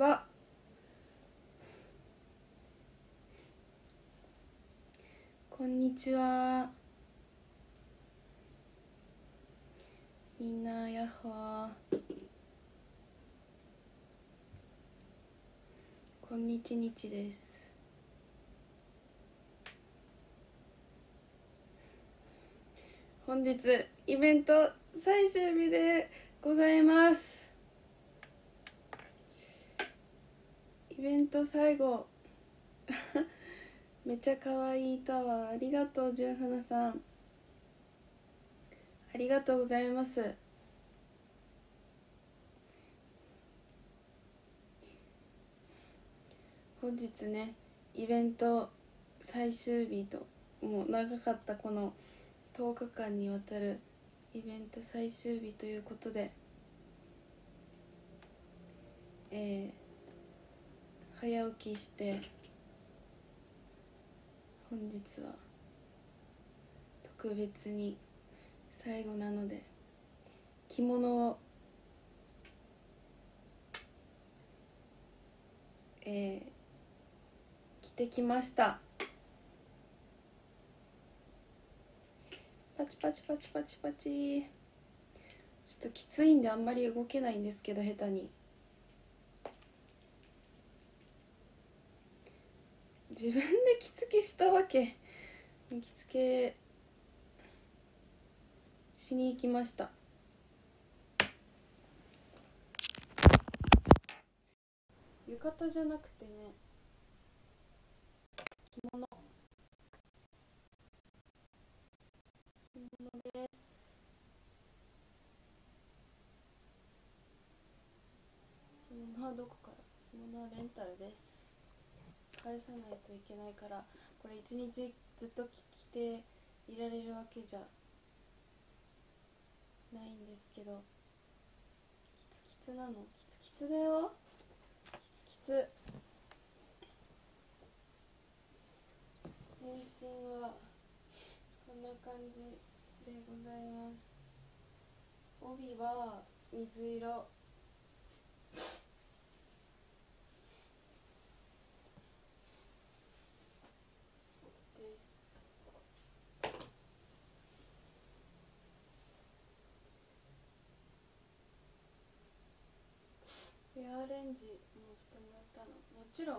はこんにちは。みんなやっほー。こんにちにちです。本日イベント最終日でございます。イベント最後。めっちゃ可愛いタワーありがとう純花さん。ありがとうございます。本日ねイベント最終日ともう長かったこの10日間にわたるイベント最終日ということでえー、早起きして本日は特別に最後なので着物をえー、着てきました。パチパチパチパチパチ。ちょっときついんであんまり動けないんですけど下手に。自分で着付けしたわけ。着付けしに行きました。浴衣じゃなくてね。着物。着物です。着物はどこから？着物はレンタルです。返さないといけないからこれ一日ずっと着ていられるわけじゃないんですけどキツキツなの？キツキツだよ。キツキツ。全身はこんな感じでございます。帯は水色ヘアアレンジもしてもらったの。もちろん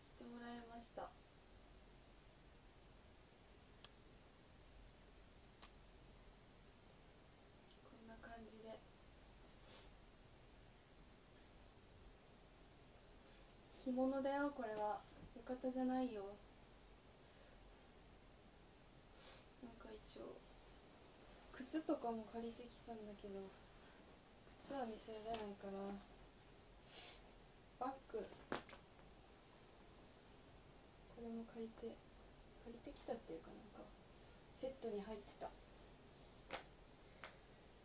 してもらいました。こんな感じで。着物だよこれは。浴衣じゃないよ。なんか一応靴とかも借りてきたんだけど靴は見せられないからバッグこれも借りて借りてきたっていうかなんかセットに入ってた。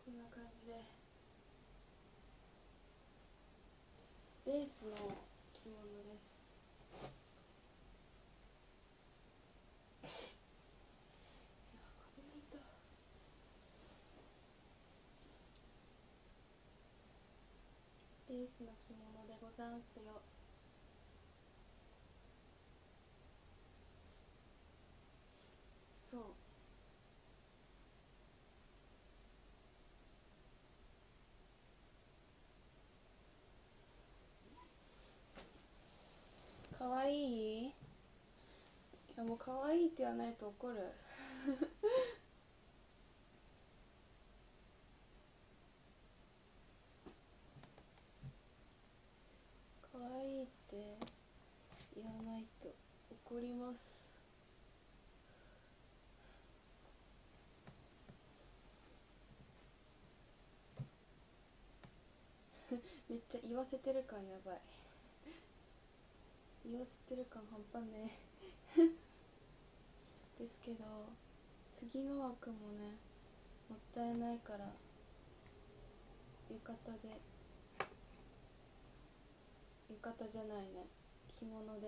こんな感じで。レースの着物です。レースの着物でござんすよそうかわいいいやもうかわいって言わないと怒る。かわいいって言わないと怒ります。めっちゃ言わせてる感やばい。言わせてる感半端ね ですけど次の枠もねもったいないから浴衣で浴衣じゃないね着物で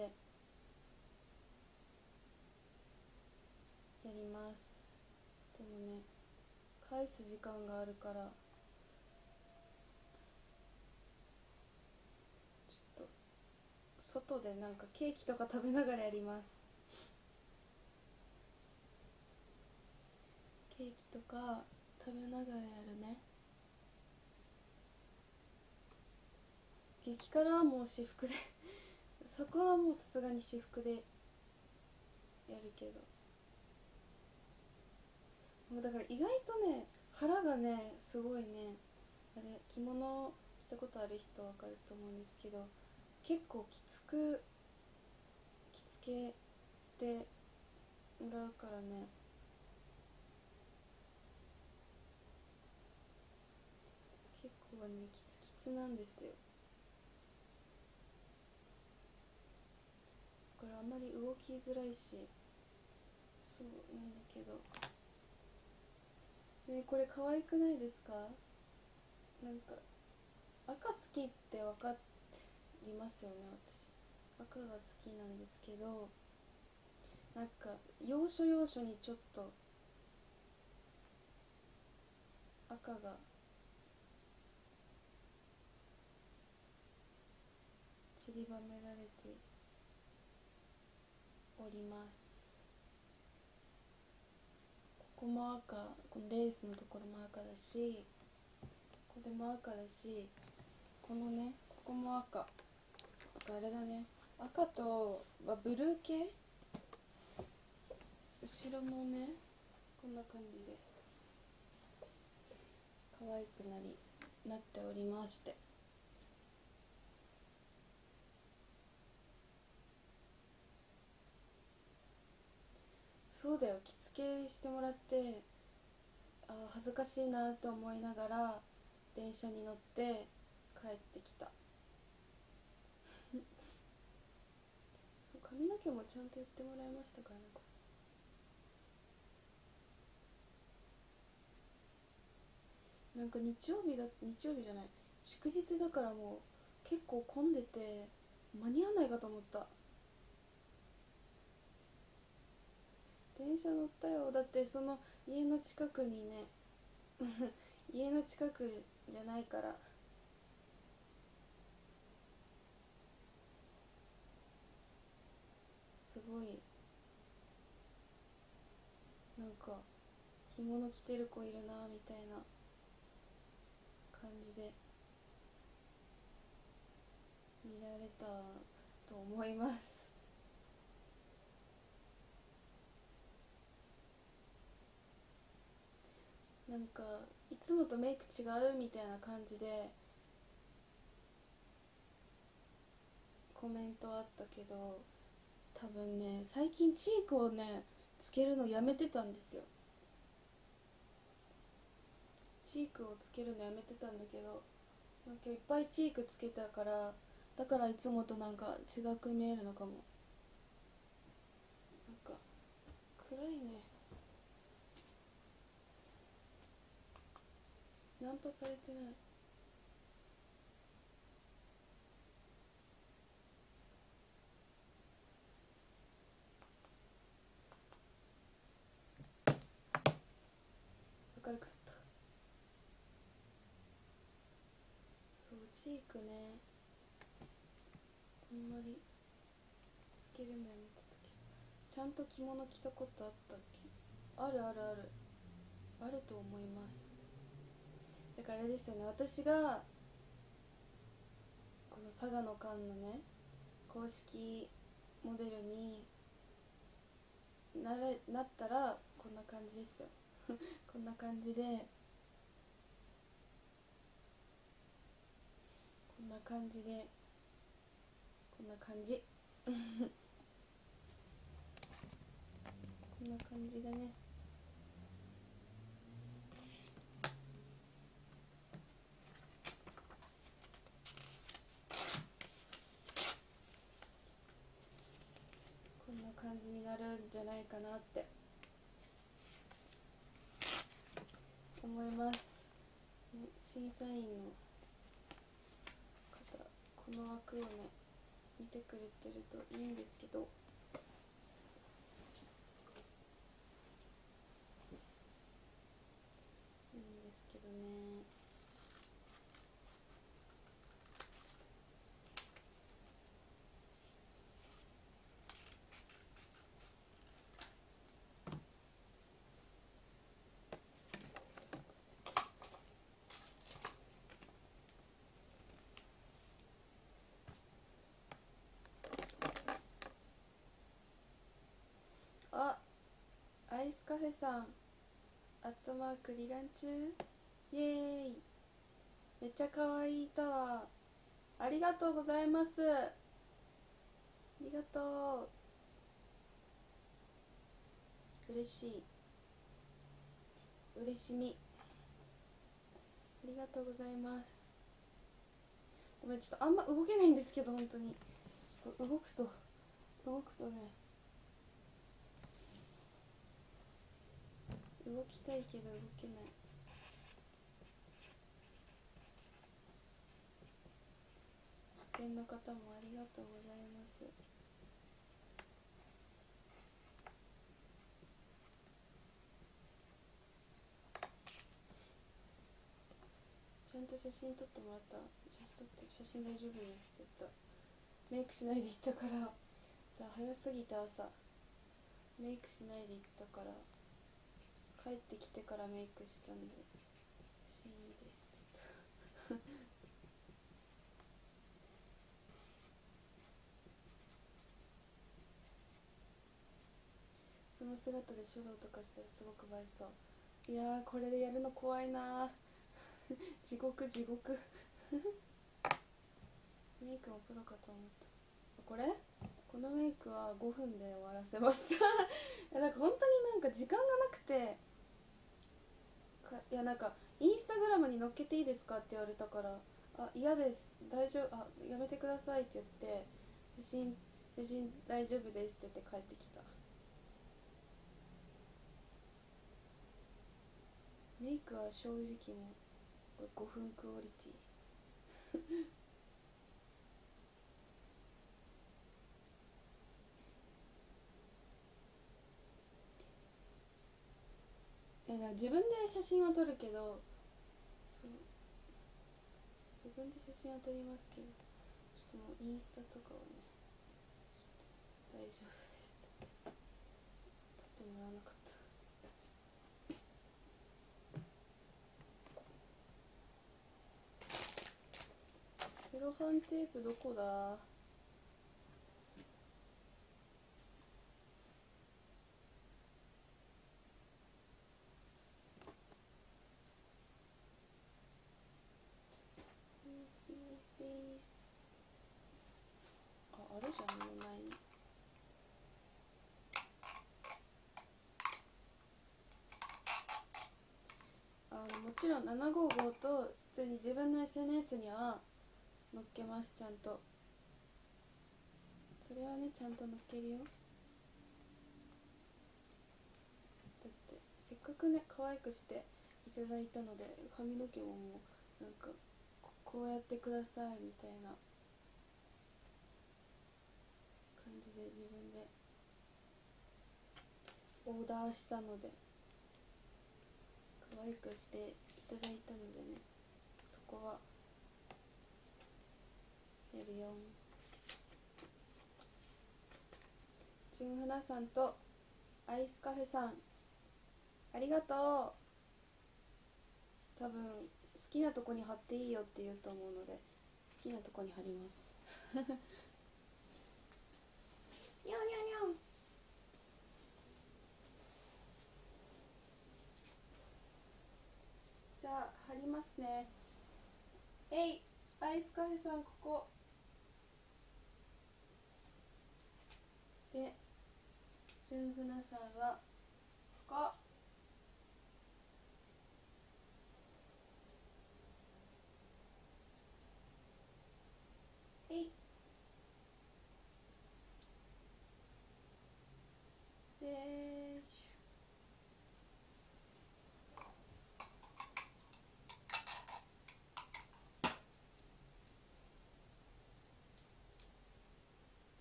やります。でもね返す時間があるからちょっと外でなんかケーキとか食べながらやります。ケーキとか食べながらやるね。激辛はもう私服で そこはもうさすがに私服でやるけど。もうだから意外とね腹がねすごいね。あれ着物着たことある人わかると思うんですけど結構きつく着付けしてもらうからね。結構ねキツキツなんですよ。だからあんまり動きづらいしそうなんだけど。ねこれ可愛くないですか？なんか赤好きって分かりますよね私。赤が好きなんですけどなんか要所要所にちょっと赤が散りばめられております。ここも赤このレースのところも赤だしこれも赤だしこのねここも赤。あれだね。赤と、まあ、ブルー系？後ろもねこんな感じで。可愛くなりなっておりまして。そうだよ着付けしてもらってあ恥ずかしいなと思いながら電車に乗って帰ってきた。そう髪の毛もちゃんとやってもらいましたからねなんか日曜日だ日曜日じゃない。祝日だからもう結構混んでて間に合わないかと思った。電車乗ったよ。だってその家の近くにね 家の近くじゃないから。すごい。なんか着物着てる子いるなみたいな感じで見られたと思います。なんかいつもとメイク違うみたいな感じでコメントあったけど多分ね最近チークをねつけるのやめてたんですよ。チークをつけるのやめてたんだけどなんかいっぱいチークつけたからだからいつもとなんか違く見えるのかも。なんか暗いね。ナンパされてない。明るくなった。そうチークね。あんまりつけるのやめてたけど。ちゃんと着物着たことあったっけ？あるあるある。あると思います。だからあれですよね。私がこの佐賀の館のね公式モデルになれなったらこんな感じですよ。こんな感じでこんな感じでこんな感じ。こんな感じだねこんな感じになるんじゃないかなって思います。審査員の方この枠をね見てくれてるといいんですけどいいんですけどねフェさんアットマークリラン中？イエーイ。めっちゃ可愛いタワーありがとうございます。ありがとう。嬉しい。嬉しみ。ありがとうございます。ごめんちょっとあんま動けないんですけど本当に。ちょっと動くと動くとね。動きたいけど動けない。保険の方もありがとうございます。ちゃんと写真撮ってもらった。写真撮って写真大丈夫ですって言った。メイクしないで行ったから。じゃあ早すぎて朝。メイクしないで行ったから。帰ってきてからメイクしたんで写真いいですって言ったその姿で書道とかしたらすごく映えそう。いやーこれでやるの怖いなー。地 獄地獄。メイクもプロかと思った。これ？このメイクは5分で終わらせました。いやなんか本当になんか時間がなくていやなんかインスタグラムに載っけていいですかって言われたからあ嫌です。大丈夫あやめてくださいって言って写真写真大丈夫ですって言って帰ってきた。メイクは正直もう5分クオリティ。いや自分で写真は撮るけど自分で写真は撮りますけどちょっともうインスタとかはね大丈夫ですっつって撮ってもらわなかった。セロハンテープどこだスペーススペースああるじゃん目の前。にあのもちろん755と普通に自分の SNS には載っけますちゃんと。それはねちゃんと載っけるよ。だってせっかくね可愛くしていただいたので髪の毛ももうなんかこうやってくださいみたいな感じで自分でオーダーしたので可愛くしていただいたのでねそこはやるよ。ん純船さんとアイスカフェさんありがとう。多分きなとこに貼っていいよって言うと思うので好きなとこに貼ります。にゃんにゃんにゃんじゃあ貼りますね。えいアイスカフェさんここ。で純船さんはここえいでーし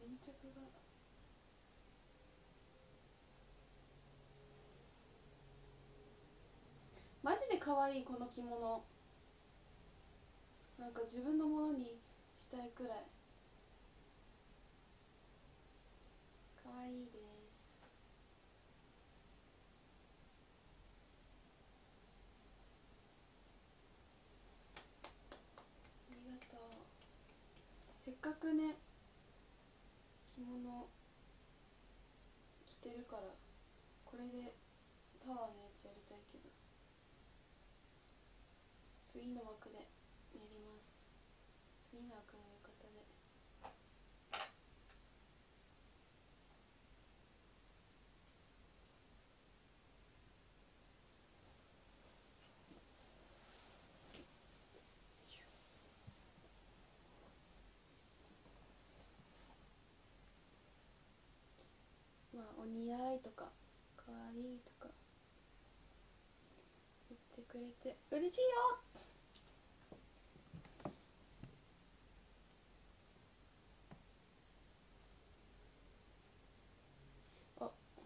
粘着がマジで可愛いこの着物。なんか自分のものにしたいくらい。可愛いです。ありがとう。せっかくね着物着てるからこれでタワーのやつやりたいけど次の枠でやります。次の枠の浴衣で。まあお似合いとか可愛いとか言ってくれて嬉しいよ！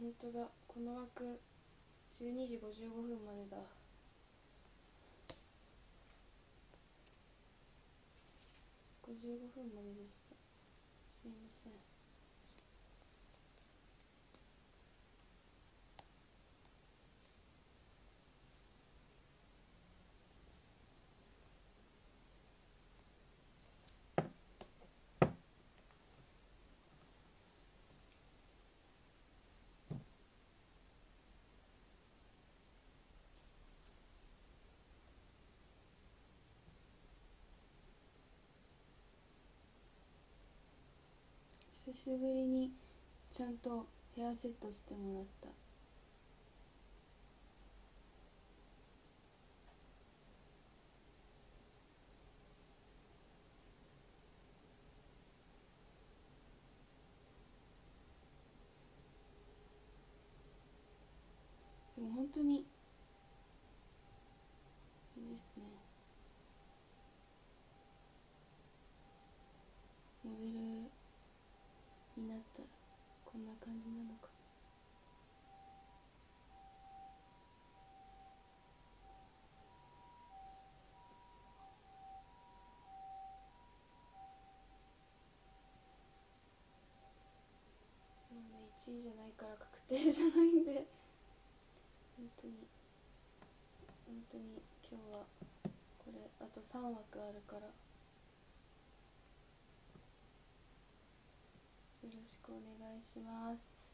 本当だ。この枠12時55分までだ。55分まででした。すいません。久しぶりにちゃんとヘアセットしてもらったでも本当にあれですねモデルになったらこんな感じなのかなもうね1位じゃないから確定じゃないんで。本当に。本当に今日はこれ。あと3枠あるから。よろしくお願いします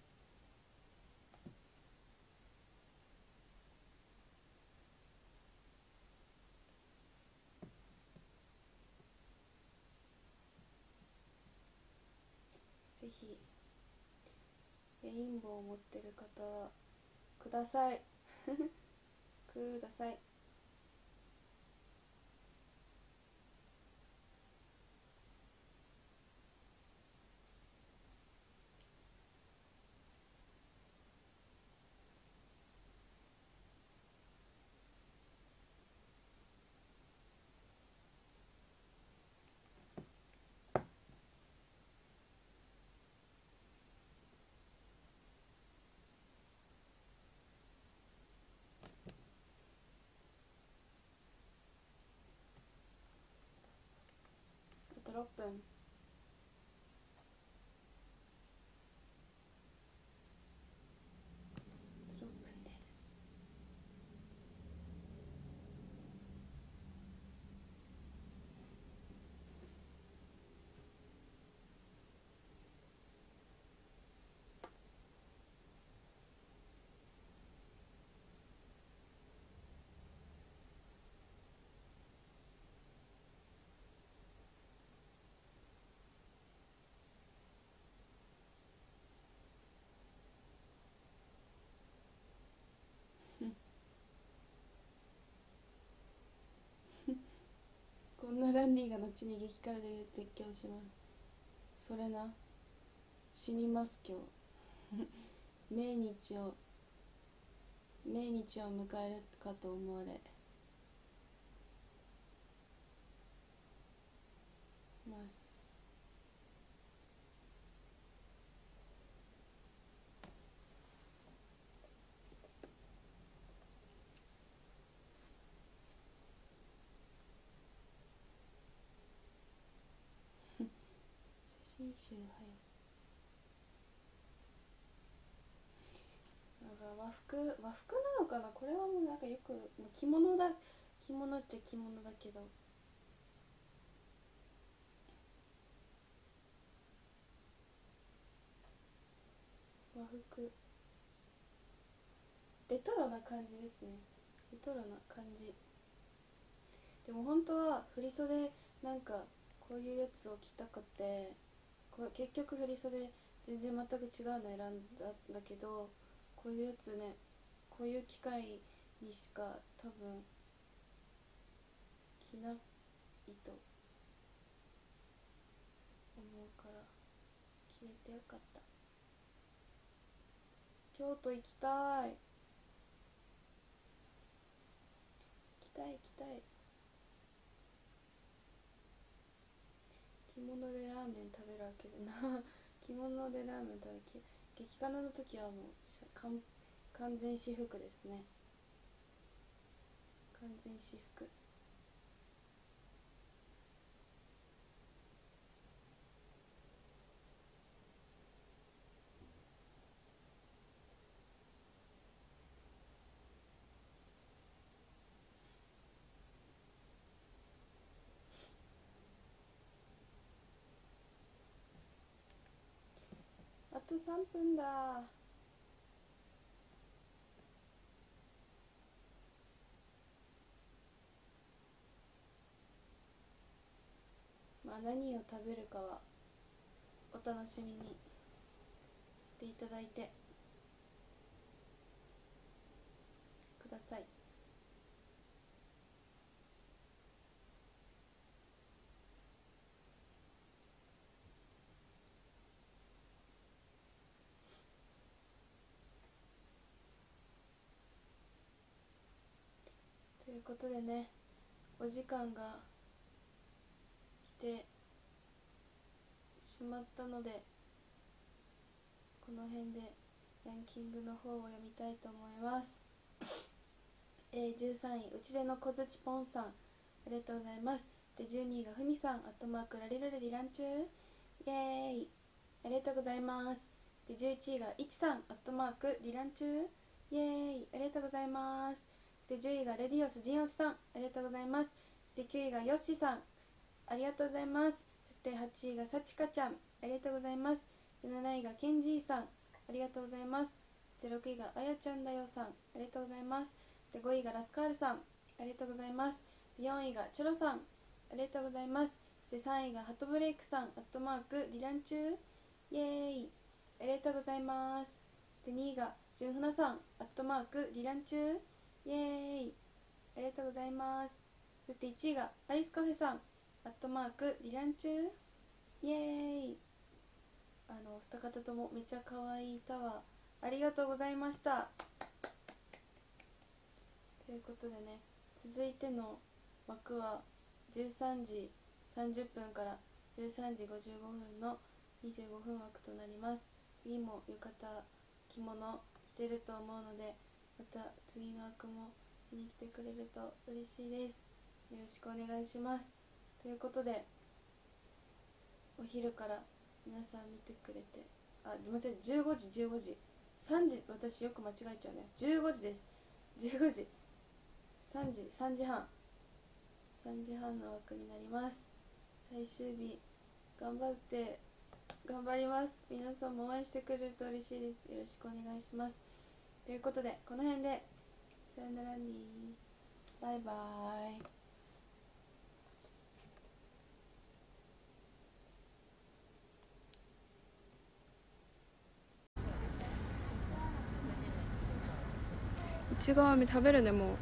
ぜひレインボーを持ってる方ください。ください。あと6分6分ですこんなランディが後に激辛で絶叫します。それな。死にます今日。命日を命日を迎えるかと思われ。ます写真集はやなんか和服和服なのかな？これはもうなんかよく着物だ着物っちゃ着物だけど。和服。レトロな感じですね。レトロな感じ。でも本当は振袖なんかこういうやつを着たくて。これ結局振り袖全然全く違うの選んだんだけどこういうやつねこういう機会にしか多分着ないと思うから着れてよかった。京都行きたい。行きたい行きたい。着物でラーメン食べるわけでな 着物でラーメン食べ激辛の時はもう完完全私服ですね。完全私服あと3分だ。まあ何を食べるかはお楽しみにしていただいてください。いうことでねお時間が来てしまったのでこの辺でランキングの方を読みたいと思います。えー、13位内出の小槌ポンさんありがとうございます。で12位がふみさんアットマークラリルリランチュー。イエーイ。ありがとうございます。で11位がいちさんアットマークリランチュー。イエーイ。ありがとうございます。そして10位がレディオスジンオシさんありがとうございます。そして9位がヨッシーさんありがとうございます。そして8位がさちかちゃんありがとうございます。で7位がケンジーさんありがとうございます。そして6位があやちゃんだよさんありがとうございます。で5位がラスカールさんありがとうございます。4位がチョロさんありがとうございます。そして3位がハットブレイクさんアットマークリラン中イエーイ。ありがとうございます。そして2位がジュンフナさんアットマークリラン中イエーイ。ありがとうございます。そして1位がアイスカフェさん。アットマークリランチュイエーイ。あの二方ともめっちゃ可愛いタワー。ありがとうございました。ということでね続いての枠は13時30分から13時55分の25分枠となります。次も浴衣着物着てると思うのでまた次の枠も見に来てくれると嬉しいです。よろしくお願いします。ということでお昼から皆さん見てくれてあ間違えた。15時15時。3時私よく間違えちゃうね。15時です。15時。3時3時半。3時半の枠になります。最終日頑張って頑張ります。皆さんも応援してくれると嬉しいです。よろしくお願いします。ということでこの辺で。さよならにバイバイ。いちご飴食べるねも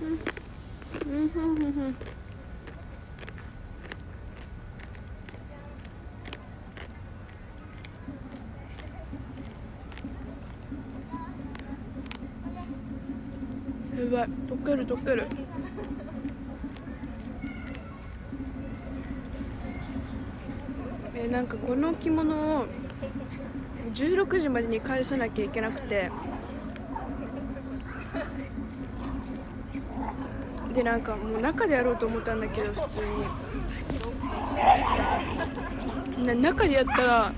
ううんうんふんふんふんやばい溶ける溶ける。えなんかこの着物を16時までに返さなきゃいけなくて。でなんかもう中でやろうと思ったんだけど普通に。な中でやったら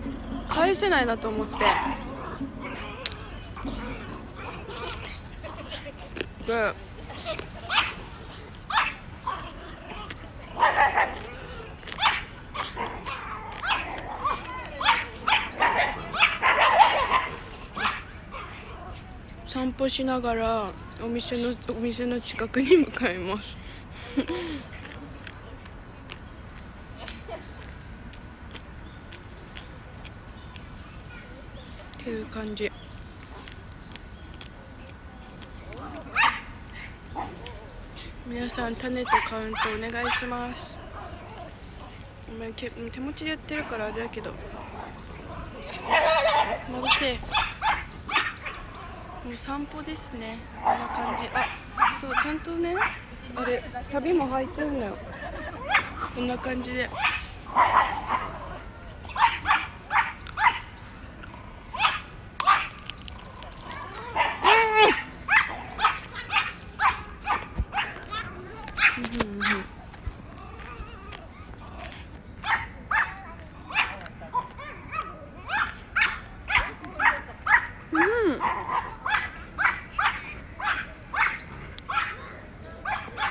返せないなと思って。で散歩しながらお店のお店の近くに向かいます。っていう感じ。皆さん種とカウントお願いします。手持ちでやってるからあれだけど。戻せもう散歩ですね。こんな感じ。あそうちゃんとねあれ旅も履いてるのよ。こんな感じで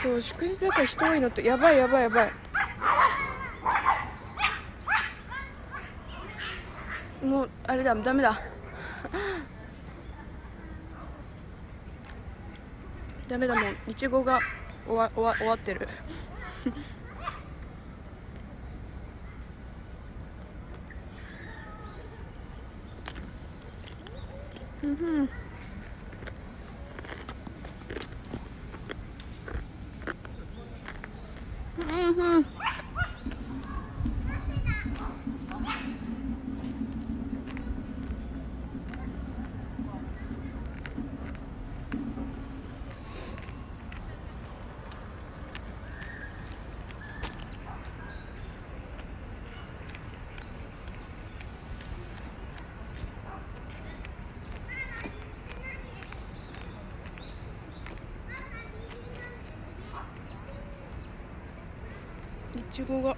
そう祝遠いのとやばいやばいやばい。もうあれだダメだ。ダメだもういちごが終わ終わ終わってるうんうんうんうんいちごが。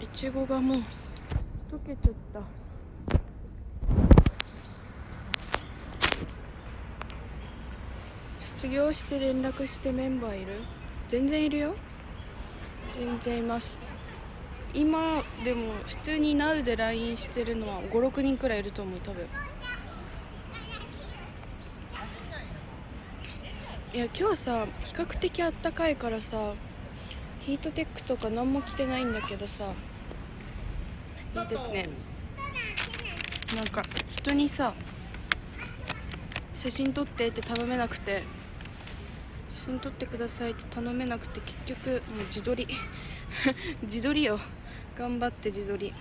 いちごがもう。溶けちゃった。卒業して連絡してメンバーいる？全然いるよ。全然います。今でも普通に NOW で LINE してるのは56人くらいいると思う多分いや今日さ比較的あったかいからさヒートテックとか何も着てないんだけどさ。いいですね。なんか人にさ写真撮ってって頼めなくて写真撮ってくださいって頼めなくて結局もう自撮り。自撮りよ。頑張って自撮り。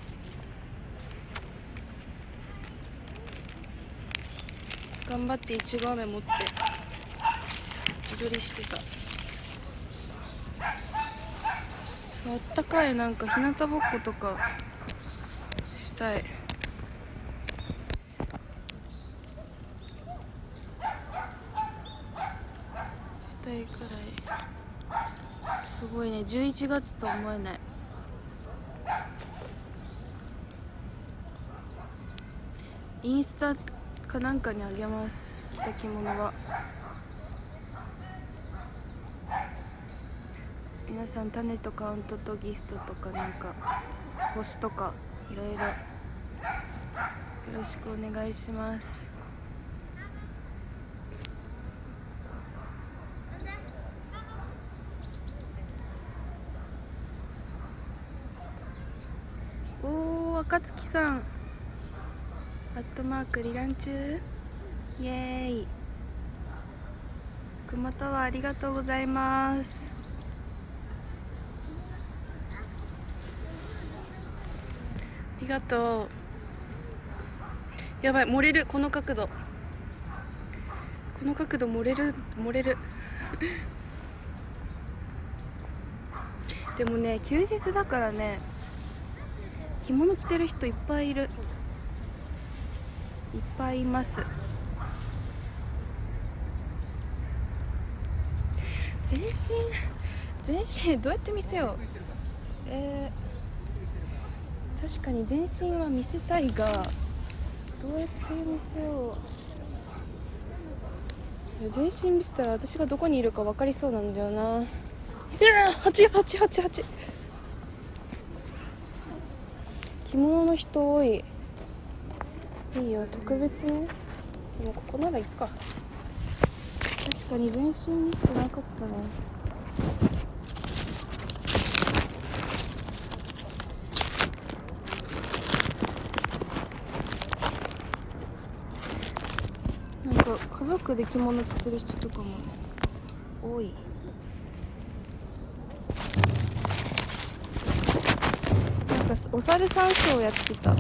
頑張っていちご飴持って。自撮りしてた。あったかい。なんか日向ぼっことかしたい。したいくらいすごいね。11月と思えない。インスタかなんかにあげます。着た着物は。皆さん種とカウントとギフトとかなんか星とかいろいろよろしくお願いします。おー若月さん。アットマークリラン中？イエーイ。熊田はありがとうございますありがとう。やばい漏れる。この角度。この角度漏れる漏れる。でもね休日だからね着物着てる人いっぱいいる。いっぱいいます。全身全身どうやって見せよう？えー、確かに全身は見せたいがどうやって見せよう。いや全身見せたら私がどこにいるか分かりそうなんだよな。いやー8 8 8 8着物の人多い。いいよ特別ね。でもここならいっか。確かに全身見せてなかったねなんか家族で着物着てる人とかも多いなんかお猿さんショーやってた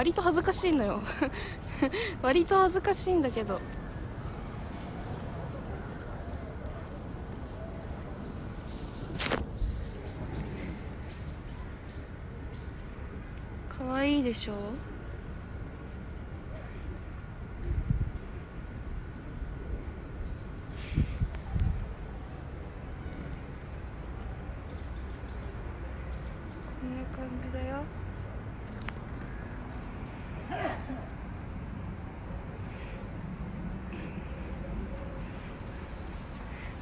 割と恥ずかしいのよ。割と恥ずかしいんだけど。かわいいでしょこんな感じだよ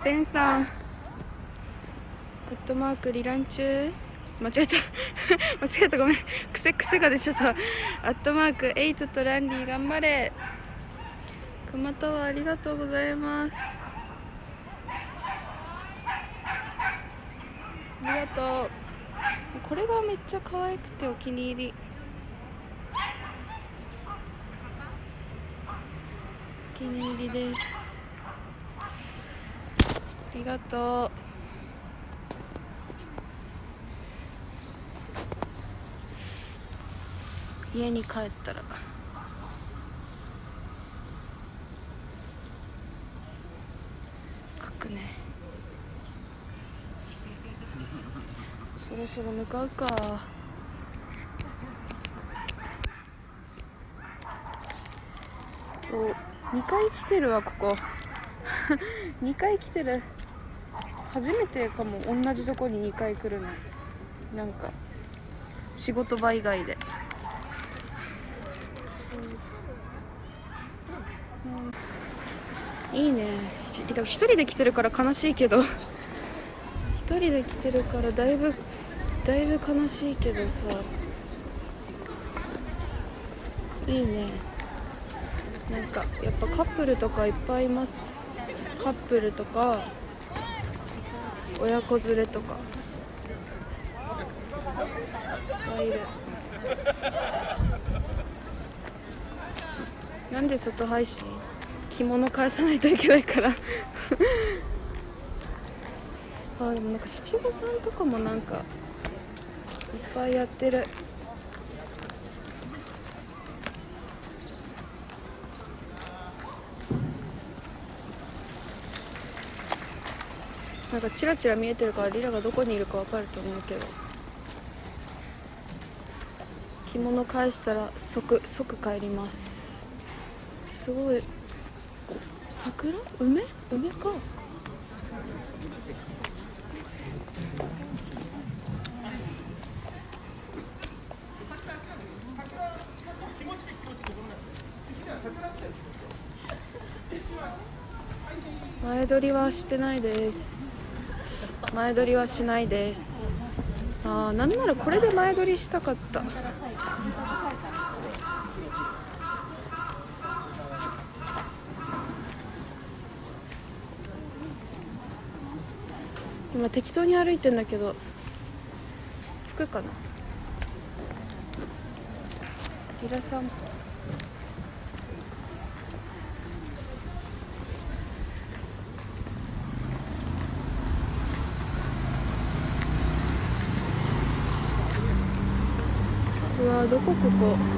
ベンさんアットマークリラン中？間違えた。間違えた。ごめん。癖癖が出ちゃった。アットマークエイトとランディ頑張れ。熊田はありがとうございます。ありがとう。これがめっちゃ可愛くてお気に入り。お気に入りです。ありがとう。家に帰ったら。書くね。そろそろ向かうか。お2回来てるわここ。2回来てる。初めてかも。同じとこに2回来るの。なんか仕事場以外でうんいいね。ひ一人で来てるから悲しいけど。一人で来てるからだいぶだいぶ悲しいけどさ。いいね。なんかやっぱカップルとかいっぱいいます。カップルとか親子連れとか。がいる。なんで外配信？着物返さないといけないから。あでもなんか七五三とかもなんかいっぱいやってる。なんかチラチラ見えてるからリラがどこにいるかわかると思うけど。着物返したら即即帰ります。すごい。桜？梅？梅か。前撮りはしてないです。前撮りはしないです。あーなんならこれで前撮りしたかった今適当に歩いてんだけど着くかな？リラさんうわどこここ？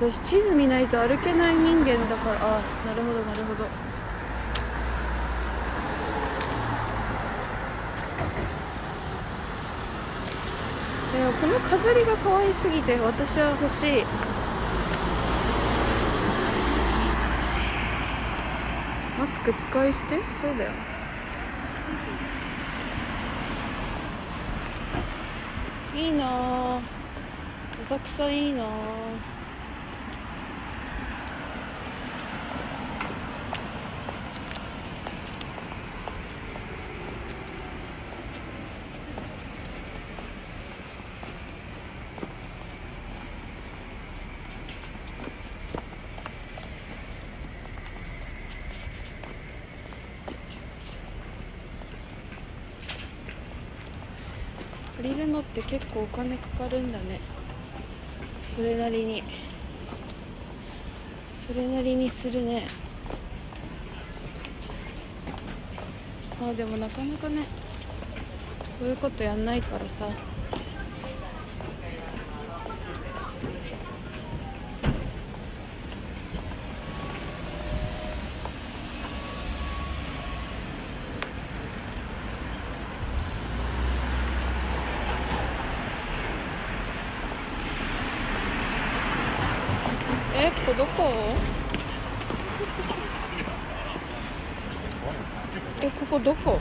私地図見ないと歩けない人間だから。あなるほどなるほど。でもこの飾りが可愛すぎて私は欲しい。マスク使い捨て？そうだよ。いいなあ浅草いいな結構お金かかるんだね。それなりに。それなりにするね。まあでもなかなかねこういうことやんないからさ。えここどこ？えここどこ？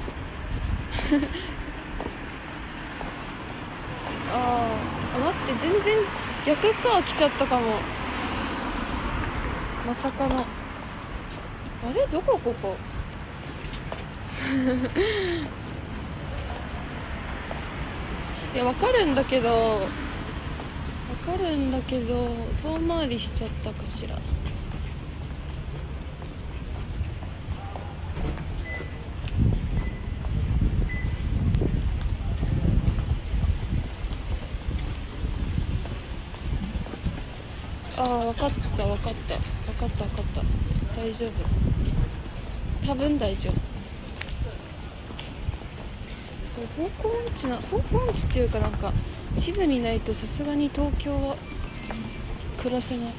あーあ待って全然逆か来ちゃったかも。まさかの。あれ？どこここ？いやわかるんだけど。かるんだけど遠回りしちゃったかしら。ああ分かった分かった。分かった分かった。大丈夫。多分大丈夫。そう方向音痴な方向音痴っていうかなんか地図見ないとさすがに東京は暮らせない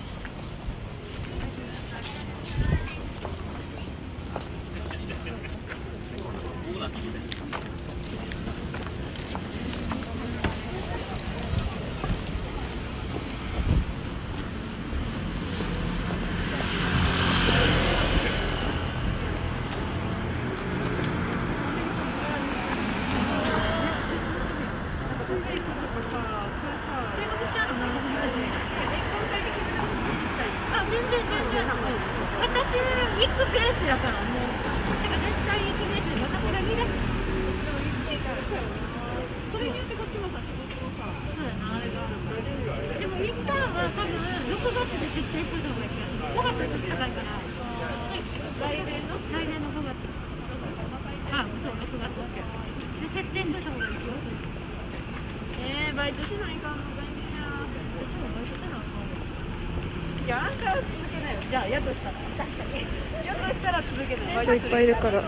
あ全然全然私行くペースやからもうてか絶対行くペースで私が見出すそれによってこっちもさ仕事をさそうやなあれがあるからでも一旦は多分6月で設定するのがいい気がする5月はちょっと高いから来年の来年の5月あそう6月で設定しといた方がいい気がするえー、バイトしないかんのかいね私もバイトせなあかんわいや、アンカーは続けないよ。じゃあ、やとしたら。やとしたら続けない。人いっぱいいるから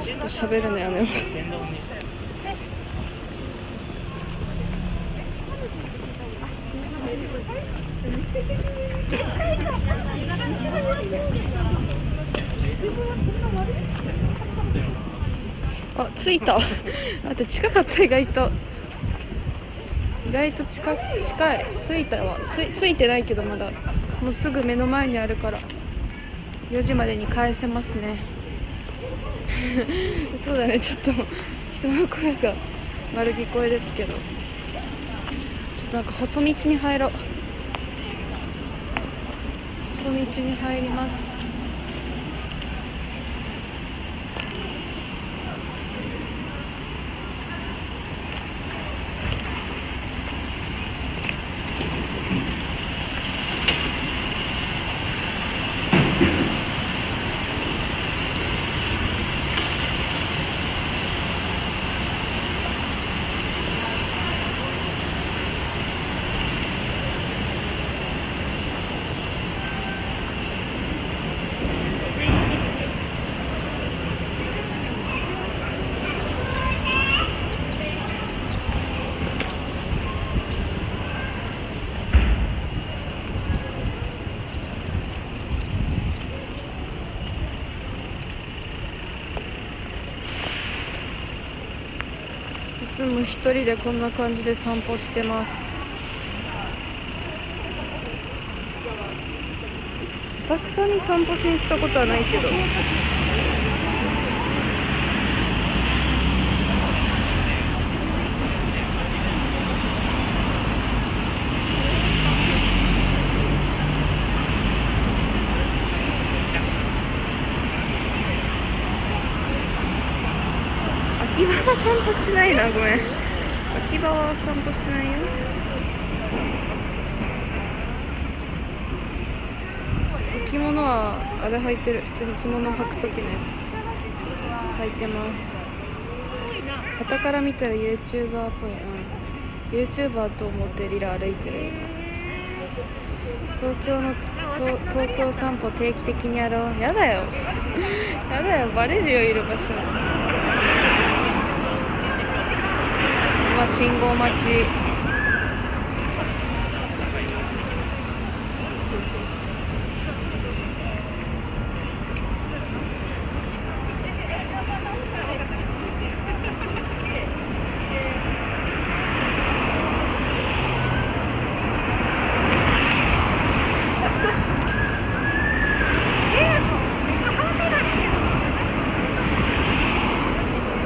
ちょっと喋るのやめます。あ着いた。待って近かった意外と。意外と近近い。着いたわ。つ着いてないけどまだ。もうすぐ目の前にあるから。4時までに返せますね。そうだね。ちょっと人の声が丸聞こえですけど。ちょっとなんか細道に入ろう。細道に入ります。つも一人でこんな感じで散歩してます。浅草に散歩しに来たことはないけど。秋葉は散歩しないなごめん。散歩しないよ。着物はあれ履いてる。普通に着物履く時のやつ。履いてます。傍から見たら YouTuber っぽい。うん。YouTuber と思ってリラ歩いてる。東京のと東京散歩定期的にやろう。やだよ。やだよ。バレるよいる場所。今信号待ち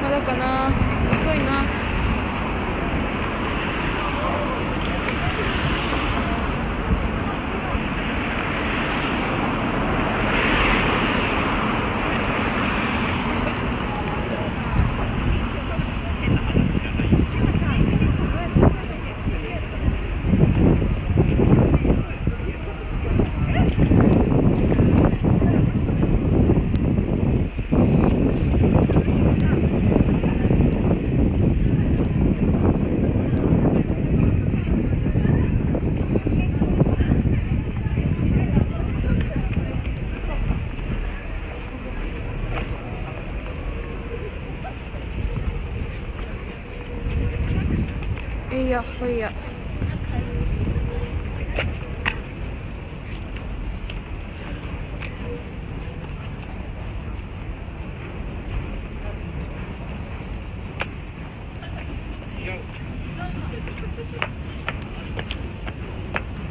まだかな遅いなえいいや。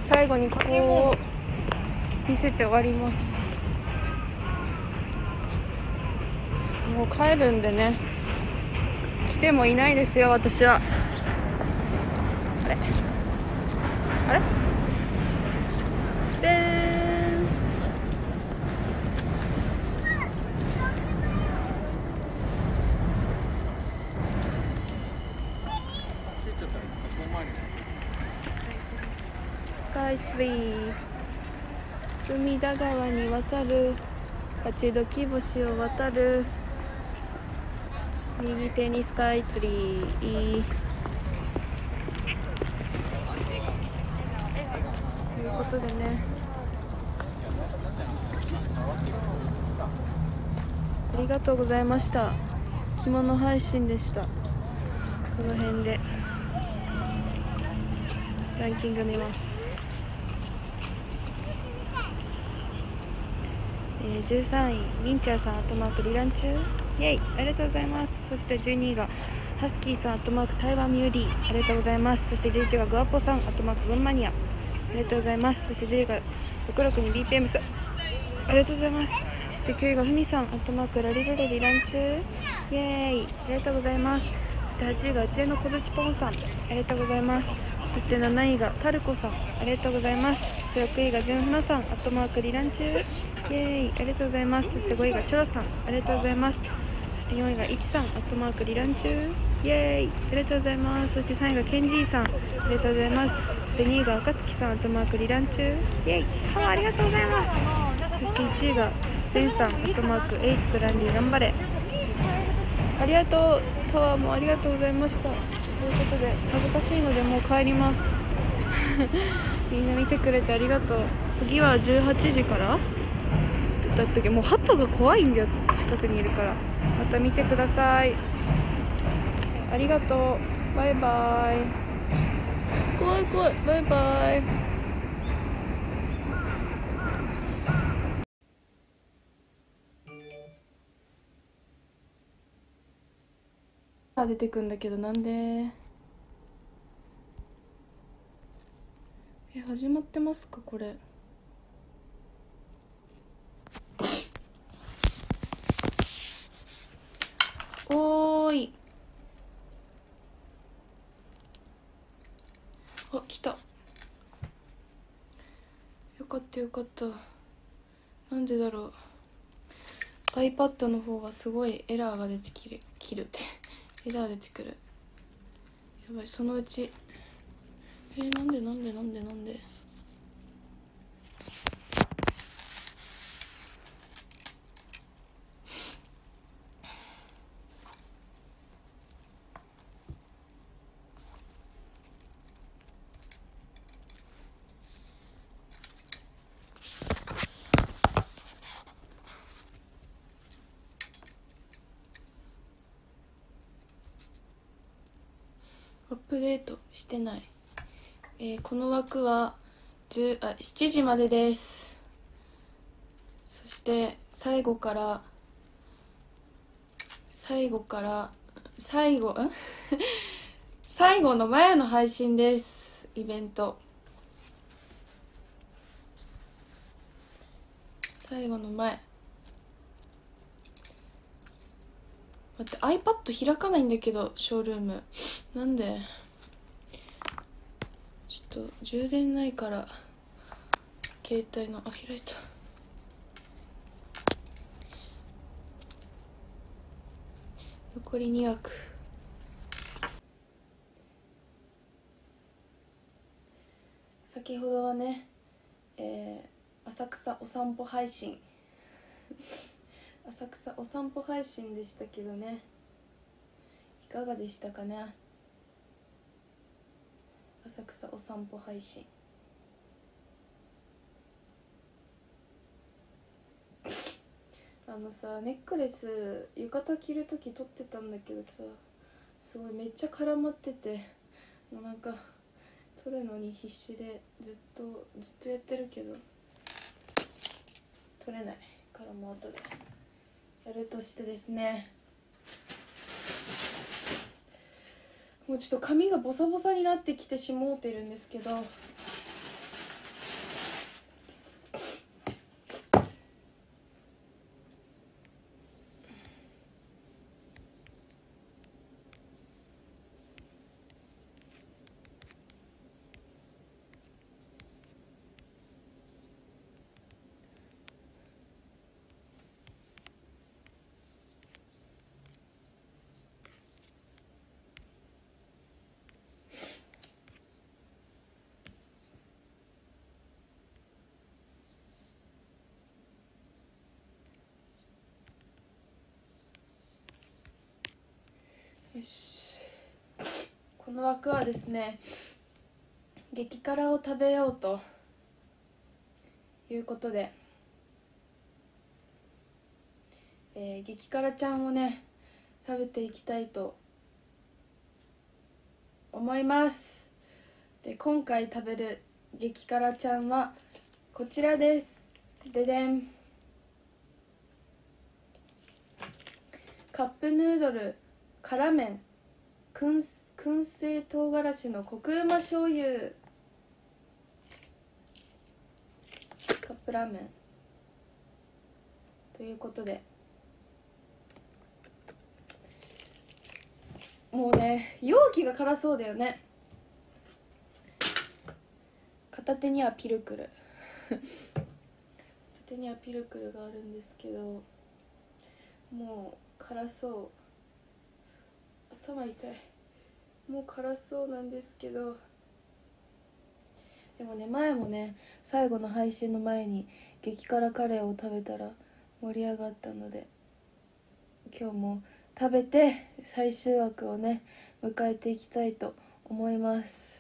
最後にここを見せて終わります。もう帰るんでね。来てもいないですよ私はあれあれでーんスカイツリー隅田川に渡る八度木星を渡る。右手にスカイツリー。ということでね。ありがとうございました。着物配信でした。この辺で。ランキング見ます、えー、13位ミンチャーさんアットマークリラン中イェイ。ありがとうございます。そして12位がハスキーさんアットマーク台湾ミューディー。ありがとうございます。そして11位がグアポさんアットマーク群馬ニア。ありがとうございます。そして10位が 662BPM さんありがとうございます。そして9位がふみさんアットマークラリルレリラン中イエーイ。ありがとうございます。そして8位が知恵の小槌ポンさん。ありがとうございます。そして7位がタルコさん。ありがとうございます。そして6位が純船さんアットマークリラン中イエーイありがとうございます。そして5位がチョロさんありがとうございます。そして4位がイチさんアットマークリラン中イエーイありがとうございます。そして3位がケンジーさんありがとうございます。そして2位が赤月さんアットマークリラン中イエーイパワーありがとうございます。そして1位がゼンさんアットマークエイトとランディ頑張れ。ありがとうパワーもありがとうございました。ということで恥ずかしいのでもう帰ります。みんな見てくれてありがとう。次は18時からったっけもう鳩が怖いんだよ近くにいるから。また見てください。ありがとう。バイバイ。怖い怖い。バイバイ。あ出てくんだけどなんで？え始まってますかこれ。おーい。あ来た。よかったよかった。なんでだろう。iPad の方がすごいエラーが出てきる。切るって。エラー出てくる。やばいそのうち。えー、なんでなんでなんでなんでアップデートしてない、えーこの枠は10あ7時までです。そして最後から最後から最後ん？最後の前の配信です。イベント。最後の前。待って iPad 開かないんだけどショールーム。なんで？と充電ないから携帯のあ開いた。残り2枠。先ほどはね、えー浅草お散歩配信。浅草お散歩配信でしたけどね。いかがでしたかね？浅草お散歩配信。あのさネックレス浴衣着る時撮ってたんだけどさすごいめっちゃ絡まっててもうなんか撮るのに必死でずっとずっとやってるけど撮れない。からもう後で。やるとしてですね。もうちょっと髪がボサボサになってきてしもうてるんですけどよしこの枠はですね激辛を食べようということで、えー激辛ちゃんをね食べていきたいと思います。で今回食べる激辛ちゃんはこちらです。ででん。カップヌードル辛麺燻燻製唐辛子のコクうま醤油。カップラーメン。ということで。もうね容器が辛そうだよね。片手にはピルクル。片手にはピルクルがあるんですけどもう辛そう。頭痛い。もう辛そうなんですけど。でもね前もね最後の配信の前に激辛カレーを食べたら盛り上がったので今日も食べて最終枠をね迎えていきたいと思います。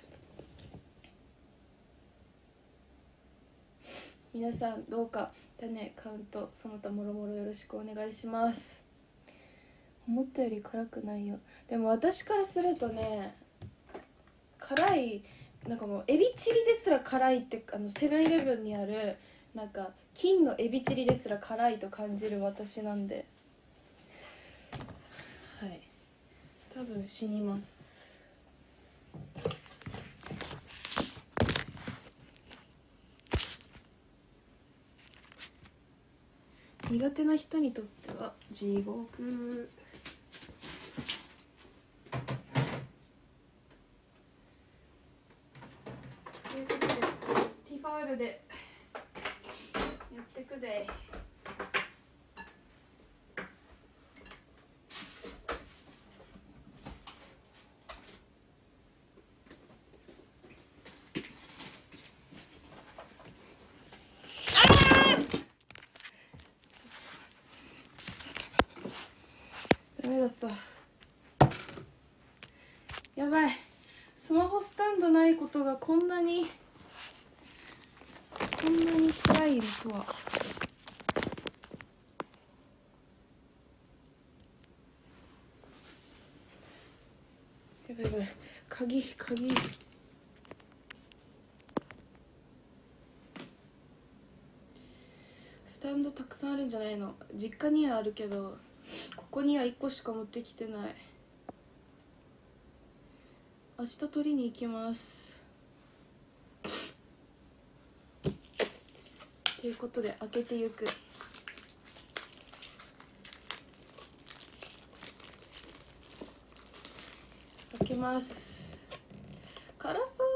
皆さんどうか種カウントその他もろもろよろしくお願いします。思ったより辛くないよ。でも私からするとね辛いなんかもうエビチリですら辛いってあのセブンイレブンにあるなんか金のエビチリですら辛いと感じる私なんで。はい。多分死にます。苦手な人にとっては地獄ということでティファールでやってくぜ。ダメだった。やばい。スマホスタンドないことがこんなにんなに辛いのとは？やばいやばい。鍵鍵。スタンドたくさんあるんじゃないの？実家にはあるけどここには1個しか持ってきてない。明日取りに行きます。いうことで開けてゆく。開けます。辛そう。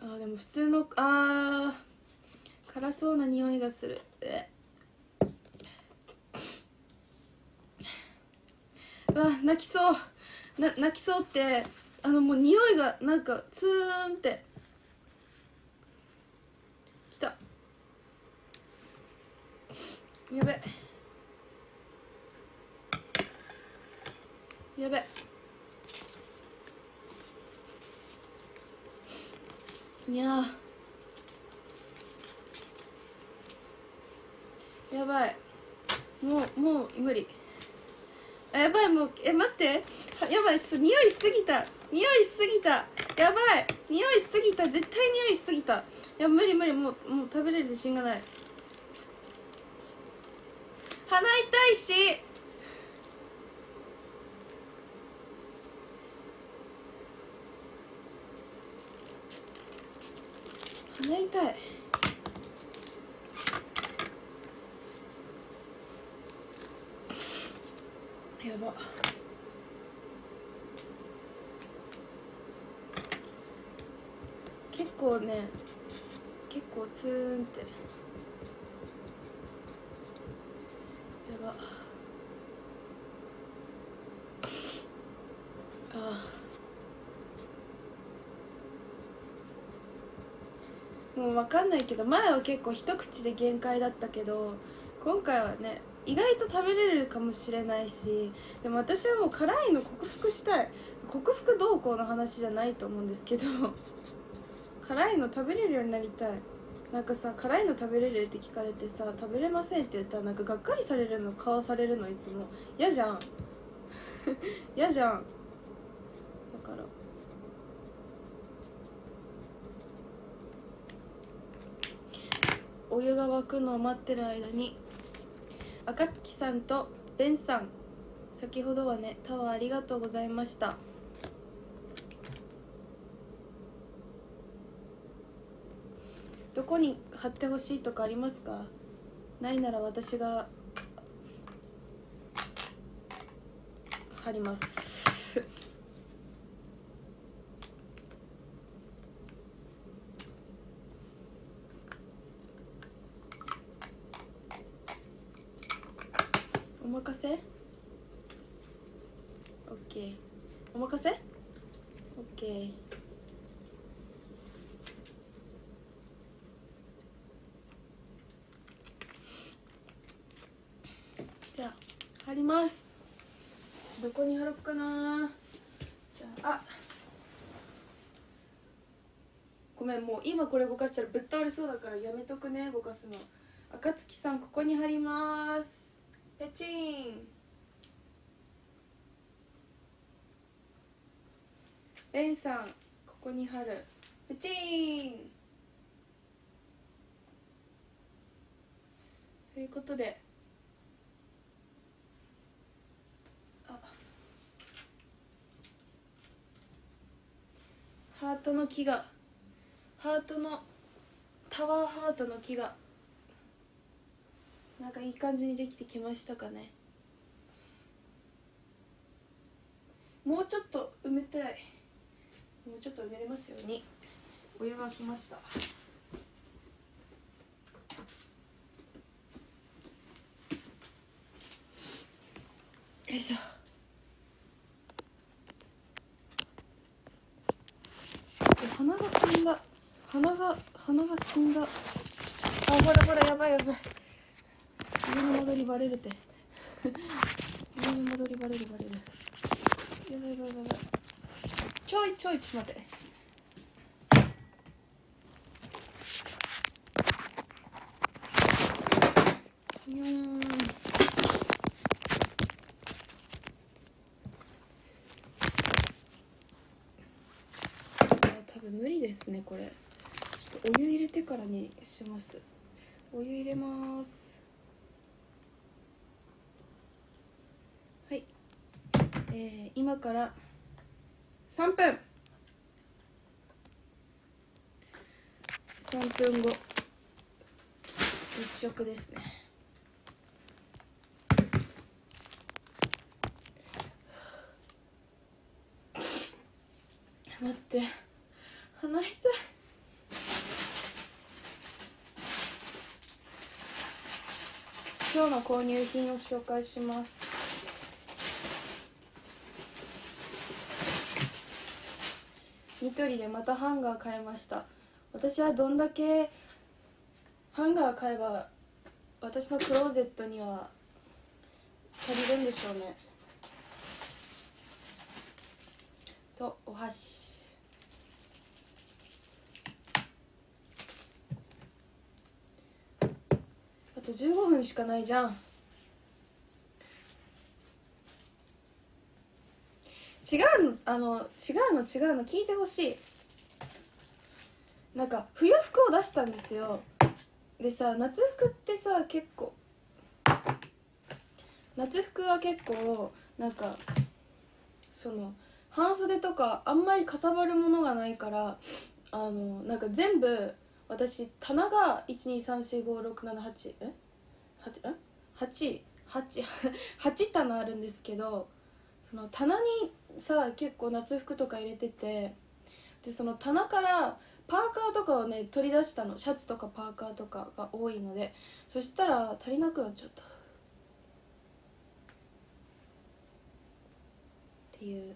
あーでも普通のあー辛そうな匂いがする。うわ泣きそう。泣きそうってあのもう匂いがなんかツーンってきたやべやべいやーやばいもうもう無理あやばいもうえ待ってはやばいちょっと匂いしすぎた匂いしすぎたやばい匂いしすぎた絶対匂いしすぎたいや無理無理もうもう食べれる自信がない鼻しい。鼻痛いやば結構ね結構ツーンってやばああもう分かんないけど前は結構一口で限界だったけど今回はね意外と食べれるかもしれないしでも私はもう辛いの克服したい。克服どうこうの話じゃないと思うんですけど 辛いの食べれるようになりたい。なんかさ辛いの食べれるって聞かれてさ食べれませんって言ったらなんかがっかりされるの顔されるのいつも。嫌じゃん。嫌じゃん。だからお湯が沸くのを待ってる間に赤月さんとベンさん先ほどはねタワーありがとうございました。どこに貼ってほしいとかありますか？ないなら私が貼ります。お任せ ?OK お任せ ?OK じゃあ貼ります。どこに貼ろうかな？じゃああ。ごめんもう今これ動かしたらぶっ倒れそうだからやめとくね動かすの。暁さんここに貼ります。ペチン。ベンさんここに貼る。ペチン。ということで。あ。ハートの木が。ハートのタワーハートの木が。なんかいい感じにできてきましたかね。もうちょっと埋めたい。もうちょっと埋めれますように。お湯が来ました。よいしょ。鼻が死んだ。鼻が鼻が死んだ。あほらほらやばいやばい。家の戻りバレるって。家の戻りバレるバレる。やばいやばいやばい。ちょいちょいちょっと待って。にょんいや多分無理ですねこれ。ちょっとお湯入れてからにします。お湯入れますはいえー、今から3分。3分後。一食ですね。待って。鼻痛い。今日の購入品を紹介しますニトリでまたハンガー買いました。私はどんだけハンガー買えば私のクローゼットには足りるんでしょうね。とお箸。あと15分しかないじゃん。違うのあの違うの違うの聞いてほしい。なんか冬服を出したんですよ。でさ夏服ってさ結構夏服は結構なんかその半袖とかあんまりかさばるものがないからあのなんか全部私棚が123456788え？八え？八八八棚あるんですけどその棚にさ結構夏服とか入れててでその棚からパーカーとかをね取り出したの。シャツとかパーカーとかが多いので。そしたら足りなくなっちゃった。っていう。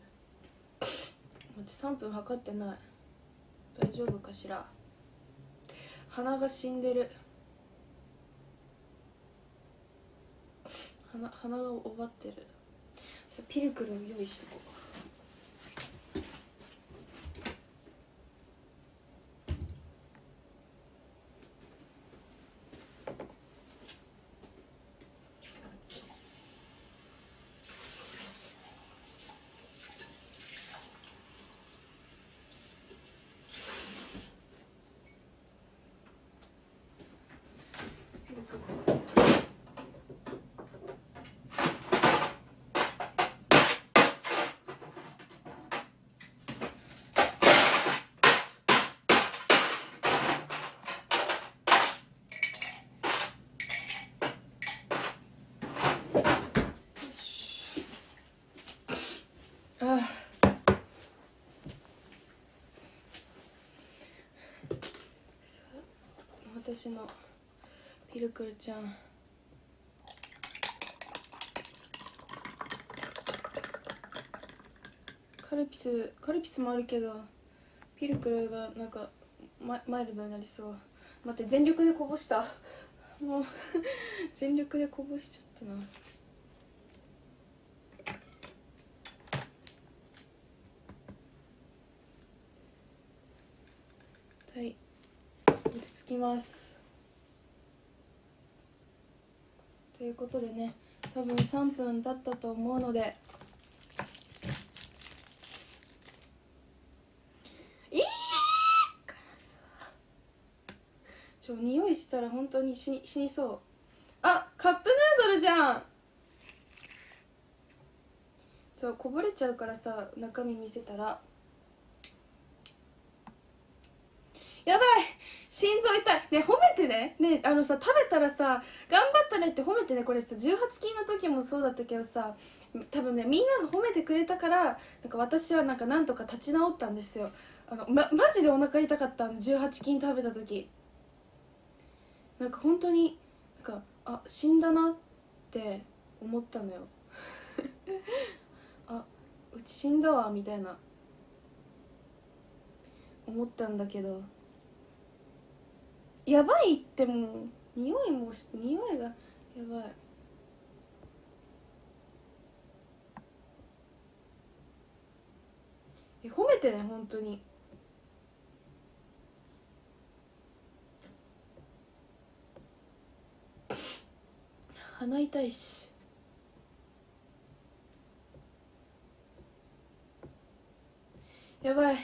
待って3分測ってない。大丈夫かしら。鼻が死んでる。鼻鼻がおばってる。ピルクルを用意しとこう。私のピルクルちゃん。カルピスカルピスもあるけどピルクルがなんかママイルドになりそう。待って全力でこぼした。もう 全力でこぼしちゃったな。はい。落ち着きますということでね多分3分経ったと思うので。いいからさちょ匂いしたら本当に死に死にそう。あカップヌードルじゃん。そうこぼれちゃうからさ中身見せたらやばい心臓痛い。ね褒めてね。ねあのさ食べたらさ頑張ったねって褒めてね。これさ18金の時もそうだったけどさ多分ねみんなが褒めてくれたからなんか私はなんかなんとか立ち直ったんですよ。あのまマジでお腹痛かったの。18金食べた時。なんか本当になんかあ死んだなって思ったのよ。あうち死んだわみたいな。思ったんだけど。やばいってもう匂いもし匂いがやばい。え褒めてね本当に。鼻痛いし。やばい。い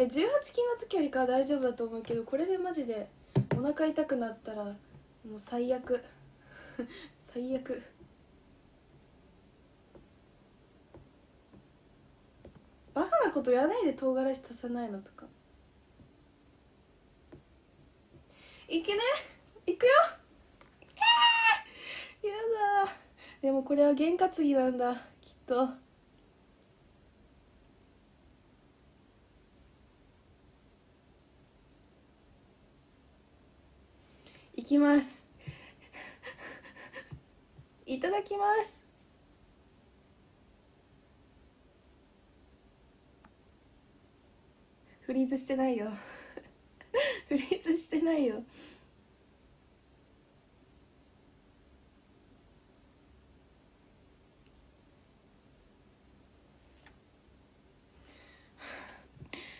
や18金の時よりかは大丈夫だと思うけどこれでマジでお腹痛くなったらもう最悪。最悪。バカなことやらないで唐辛子足さないのとか。いけね。いくよ。やだ。でもこれは験担ぎなんだきっと。いきます。いただきます。フリーズしてないよ。フリーズしてないよ。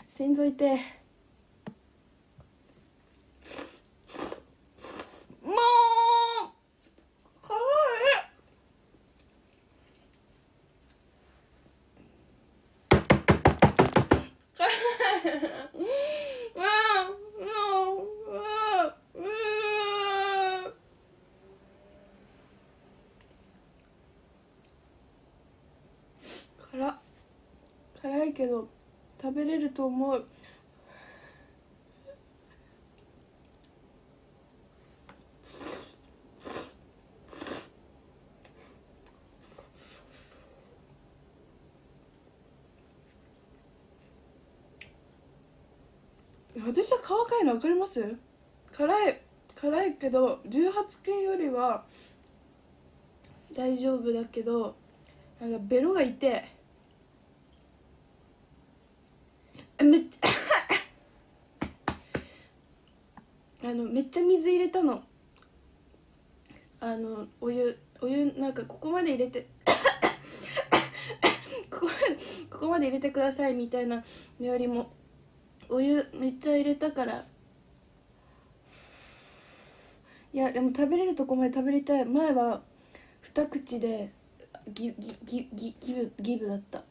心臓痛いもう辛い辛いうんうんうんうん辛っ辛いけど食べれると思う。私は皮辛いの分かります？辛い辛いけど18金よりは大丈夫だけどなんかベロが痛い。めっちゃ あのめっちゃ水入れたの。あのお湯お湯なんかここまで入れて ここまで入れてくださいみたいなのよりもお湯めっちゃ入れたから。いやでも食べれるとこまで食べれたい。前は二口でギギギギギブギブだった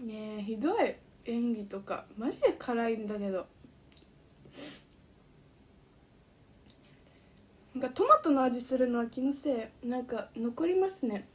ねえひどい演技とか。マジで辛いんだけど。なんかトマトの味するのは気のせい。なんか残りますね。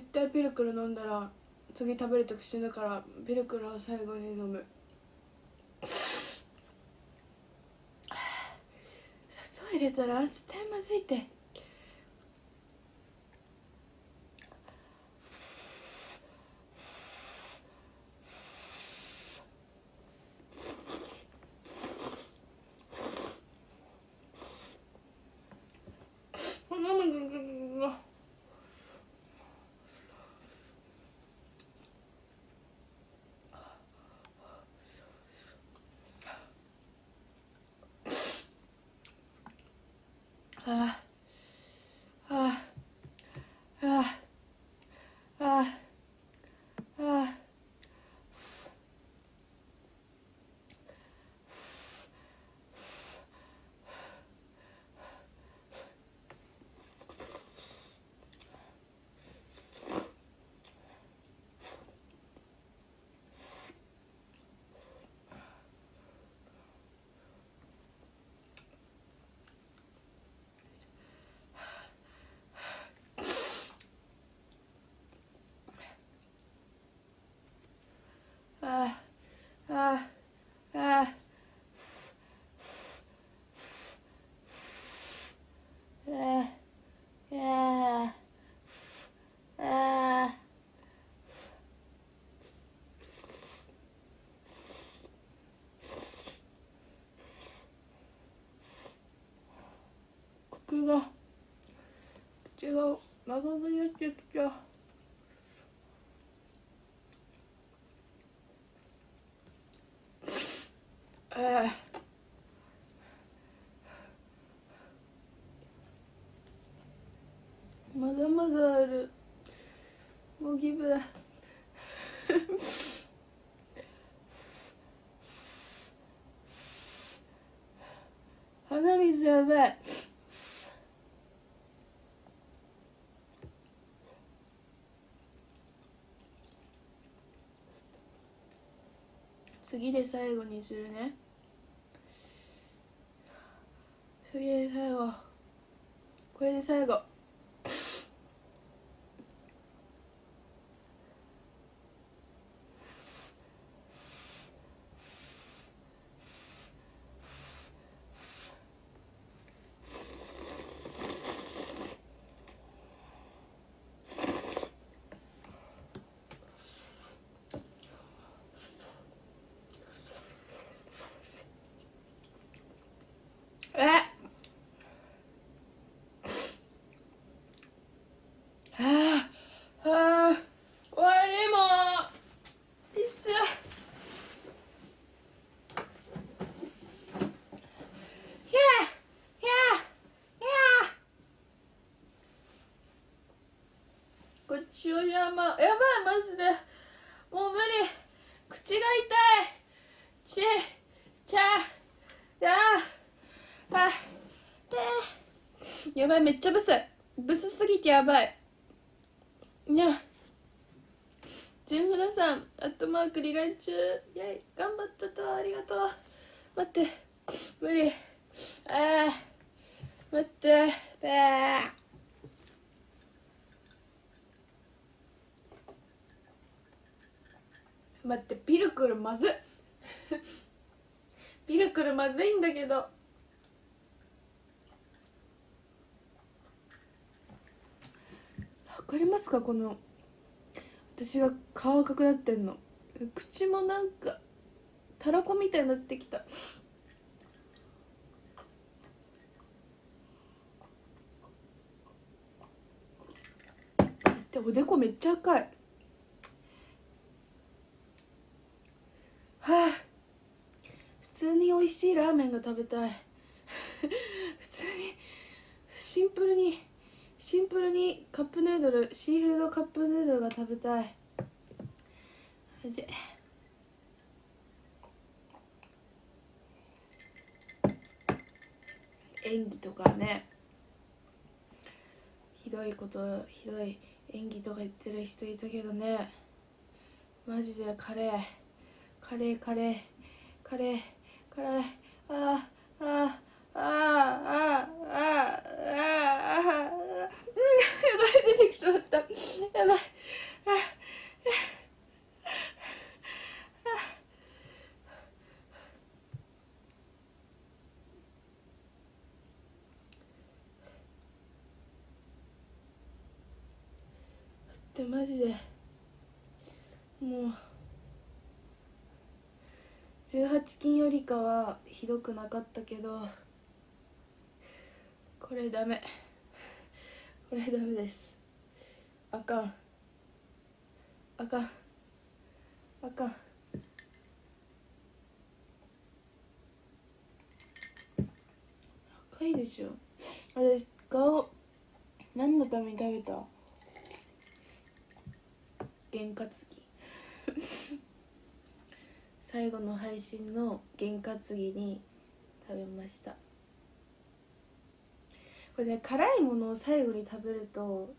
絶対ピルクル飲んだら次食べる時死ぬからピルクルを最後に飲む。砂糖入れたら絶対まずいって。長くなってきた。えーまだまだある。もうギブだ鼻水やばい次で最後にするね次で最後これで最後えはあはあ終わりもう一緒ひゃひゃひゃごちそうさまやばいマジで。もう無理。口が痛い。ちちゃや。あで。やばいめっちゃブス。ブスすぎてやばい。にゃ純札さんアットマーク離岸中。イェイ。頑張ったと。ありがとう。待って。無理。あー。待って。べー待ってピルクルまず ピルクルまずいんだけど。わかりますかこの。私が顔赤くなってんの。口もなんかたらこみたいになってきた。でおでこめっちゃ赤いはあ普通に美味しいラーメンが食べたい。普通にシンプルにシンプルにカップヌードルシーフードカップヌードルが食べたい。じゃ演技とかね。ひどいことひどい演技とか言ってる人いたけどね。マジでカレーカレーカレーカレーカレー。あーあーあーあーあーあーあーあーうんよだれ出てきそうだったやばいってマジでもう18金よりかはひどくなかったけどこれダメ。これダメです。あかん。あかん。あかん。赤いでしょ。あれ顔何のために食べた？験担ぎ最後の配信の験担ぎに食べました。これね辛いものを最後に食べると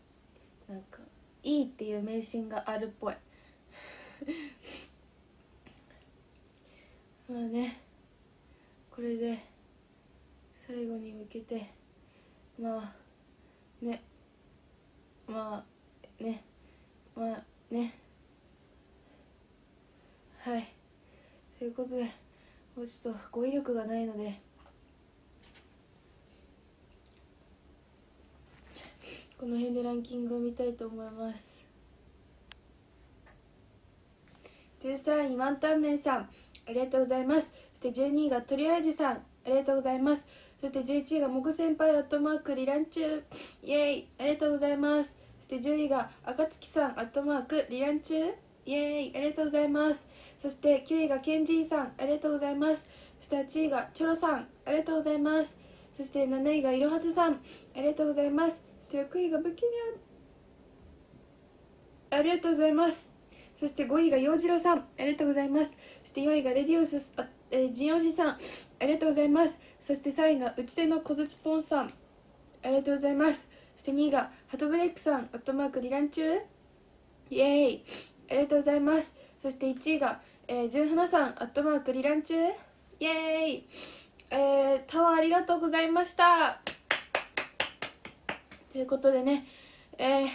なんかいいっていう迷信があるっぽい。まあねこれで最後に向けてまあねまあねまあね。はい。ということでもうちょっと語彙力がないので。この辺でランキングを見たいと思います。13位ワンタンメンさんありがとうございます。そして12位がとりあえずさんありがとうございます。そして11位がもぐ先輩アットマークリラン中イエイありがとうございます。そして10位が暁さんアットマークリラン中イエイありがとうございます。そして9位がケンジーさんありがとうございます。そして8位がチョロさんありがとうございます。そして7位がいろはずさんありがとうございます。そして6位がブキニャン。ありがとうございます。そして5位が陽次郎さんありがとうございます。そして4位がレディオスあ、えー、ジンオジさんありがとうございます。そして3位が打ち手の小槌ポンさんありがとうございます。そして2位がハトブレイクさんアットマークリラン中。イエーイ。ありがとうございます。そして1位が、えー、純花さんアットマークリラン中イエーイ。えー、タワーありがとうございました。ということでねえー、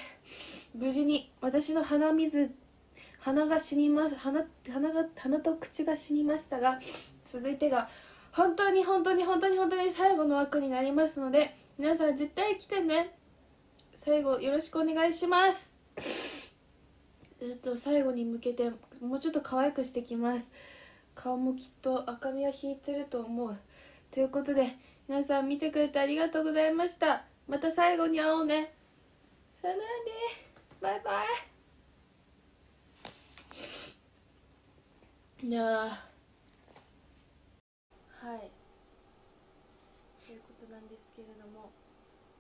無事に私の鼻水鼻が死にます鼻鼻が鼻と口が死にましたが続いてが本当に本当に本当に本当に最後の枠になりますので皆さん絶対来てね。最後よろしくお願いしますえっと最後に向けてもうちょっと可愛くしてきます。顔もきっと赤みは引いてると思う。ということで皆さん見てくれてありがとうございました。また最後に会おうね。さよならね。バイバイ。いやはい。ということなんですけれども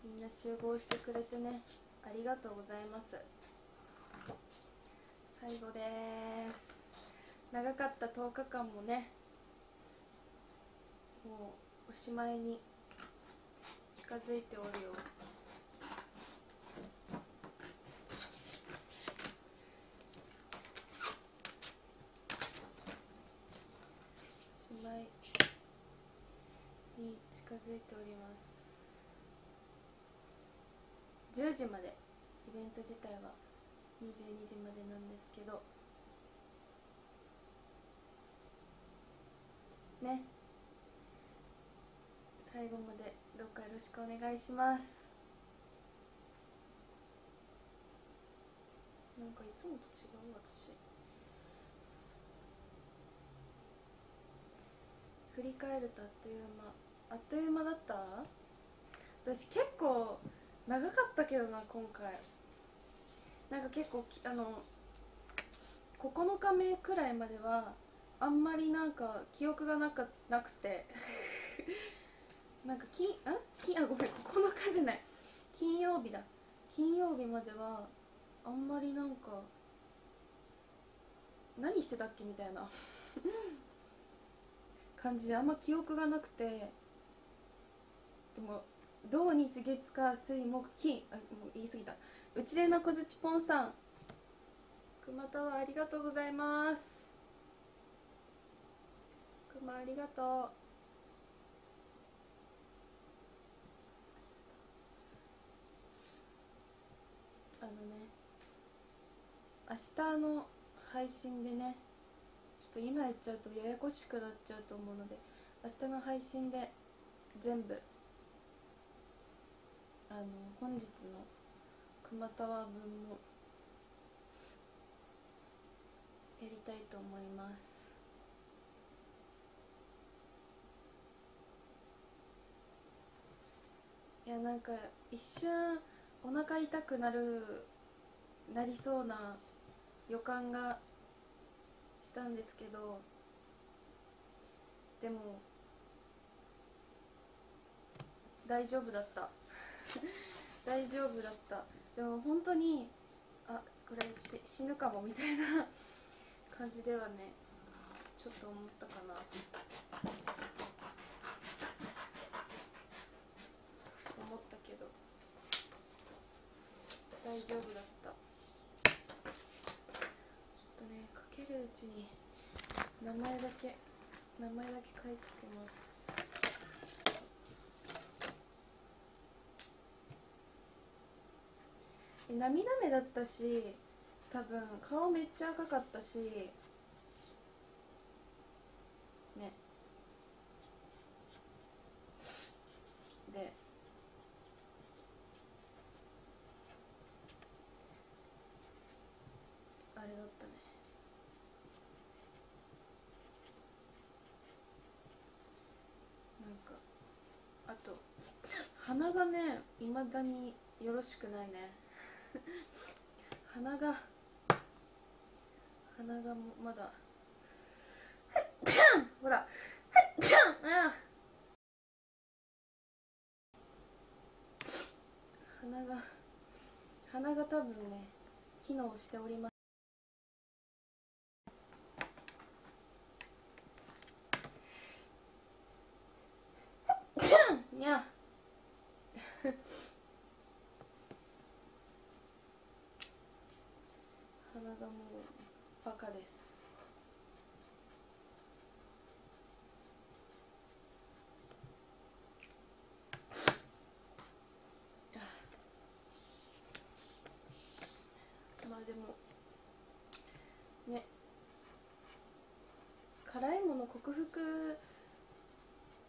みんな集合してくれてねありがとうございます。最後です。長かった10日間もねもうおしまいに近づいておるよ。おしまいに近づいております。10時までイベント自体は22時までなんですけど。ね。最後までどうかよろしくお願いします。なんかいつもと違う私。振り返るとあっという間。あっという間だった？私結構長かったけどな今回。なんか結構あの9日目くらいまではあんまりなんか記憶がなかなくて。なんか金あ金あごめん9日じゃない。金曜日だ。金曜日まではあんまりなんか何してたっけみたいな。感じであんま記憶がなくて。でも土日月火水木金あもう言い過ぎた。うちでの小槌ポンさん。熊田はありがとうございます。熊ありがとう。あのね明日の配信でねちょっと今やっちゃうとややこしくなっちゃうと思うので明日の配信で全部あの本日の熊田は分もやりたいと思います。いやなんか一瞬お腹痛くなるなりそうな予感がしたんですけどでも大丈夫だった。大丈夫だった。でも本当にあこれし死ぬかもみたいな 感じではねちょっと思ったかな。思ったけど。大丈夫だった。ちょっとねかけるうちに名前だけ名前だけ書いておきます。涙目だったし多分顔めっちゃ赤かったしね。であれだったね。なんかあと鼻がねいまだによろしくないね。鼻が鼻がまだ。ほら。あ鼻が鼻が多分ね機能しておりますにゃ鼻がもうバカですまあでもね。辛いもの克服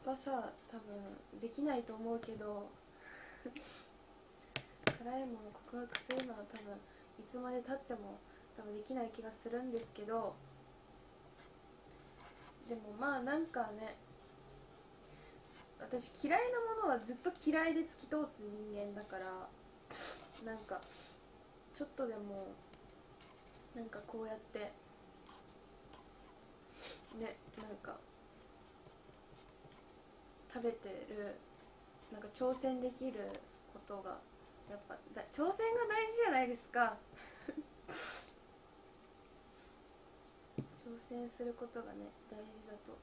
はさ多分できないと思うけど 辛いもの告白するのは多分いつまでたっても多分できない気がするんですけどでもまあなんかね私嫌いなものはずっと嫌いで突き通す人間だからなんかちょっとでもなんかこうやってねなんか食べてるなんか挑戦できることがやっぱだ挑戦が大事じゃないですか。挑戦することがね大事だと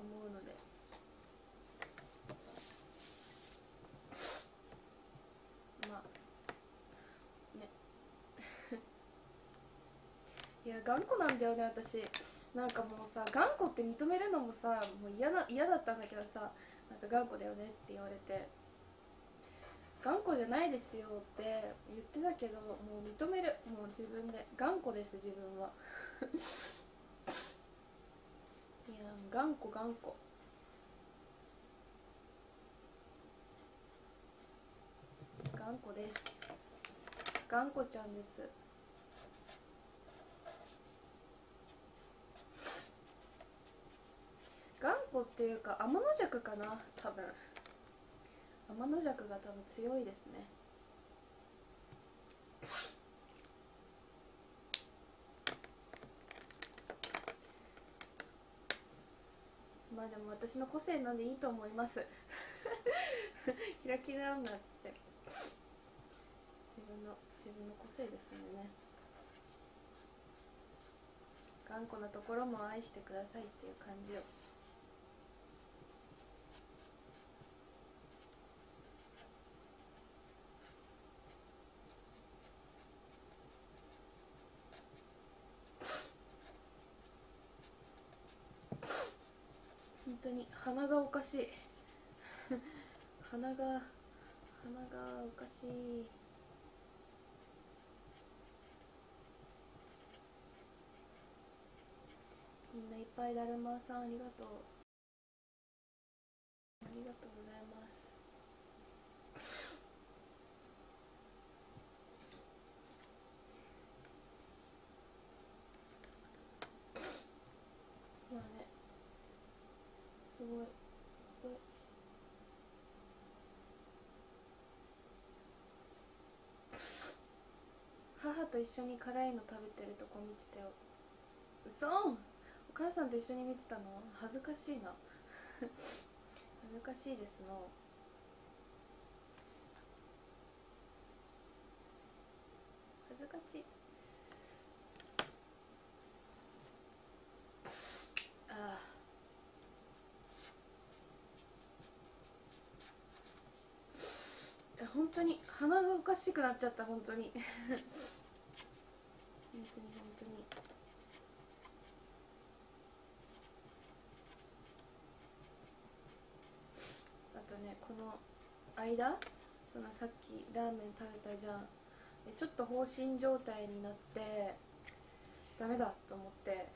思うのでまあねいや頑固なんだよね私。なんかもうさ頑固って認めるのもさもう嫌な嫌だったんだけどさなんか頑固だよねって言われて。頑固じゃないですよって言ってたけどもう認める。もう自分で。頑固です自分は。いや頑固頑固。頑固です。頑固ちゃんです。っていうか天の弱かな多分。天の弱が多分強いですね。まあでも私の個性なんでいいと思います。開き直んなっつって。自分の自分の個性ですんでね。頑固なところも愛してくださいっていう感じを。鼻がおかしい。鼻が鼻がおかしい。みんないっぱいだるまさんありがとう。ありがとうございますと一緒に辛いの食べてるとこ見てたよ。嘘。お母さんと一緒に見てたの？恥ずかしいな。恥ずかしいですの。恥ずかしい。ああ。本当に鼻がおかしくなっちゃった本当に本当に本当にあとねこの間そのさっきラーメン食べたじゃん。ちょっと放心状態になってダメだと思って。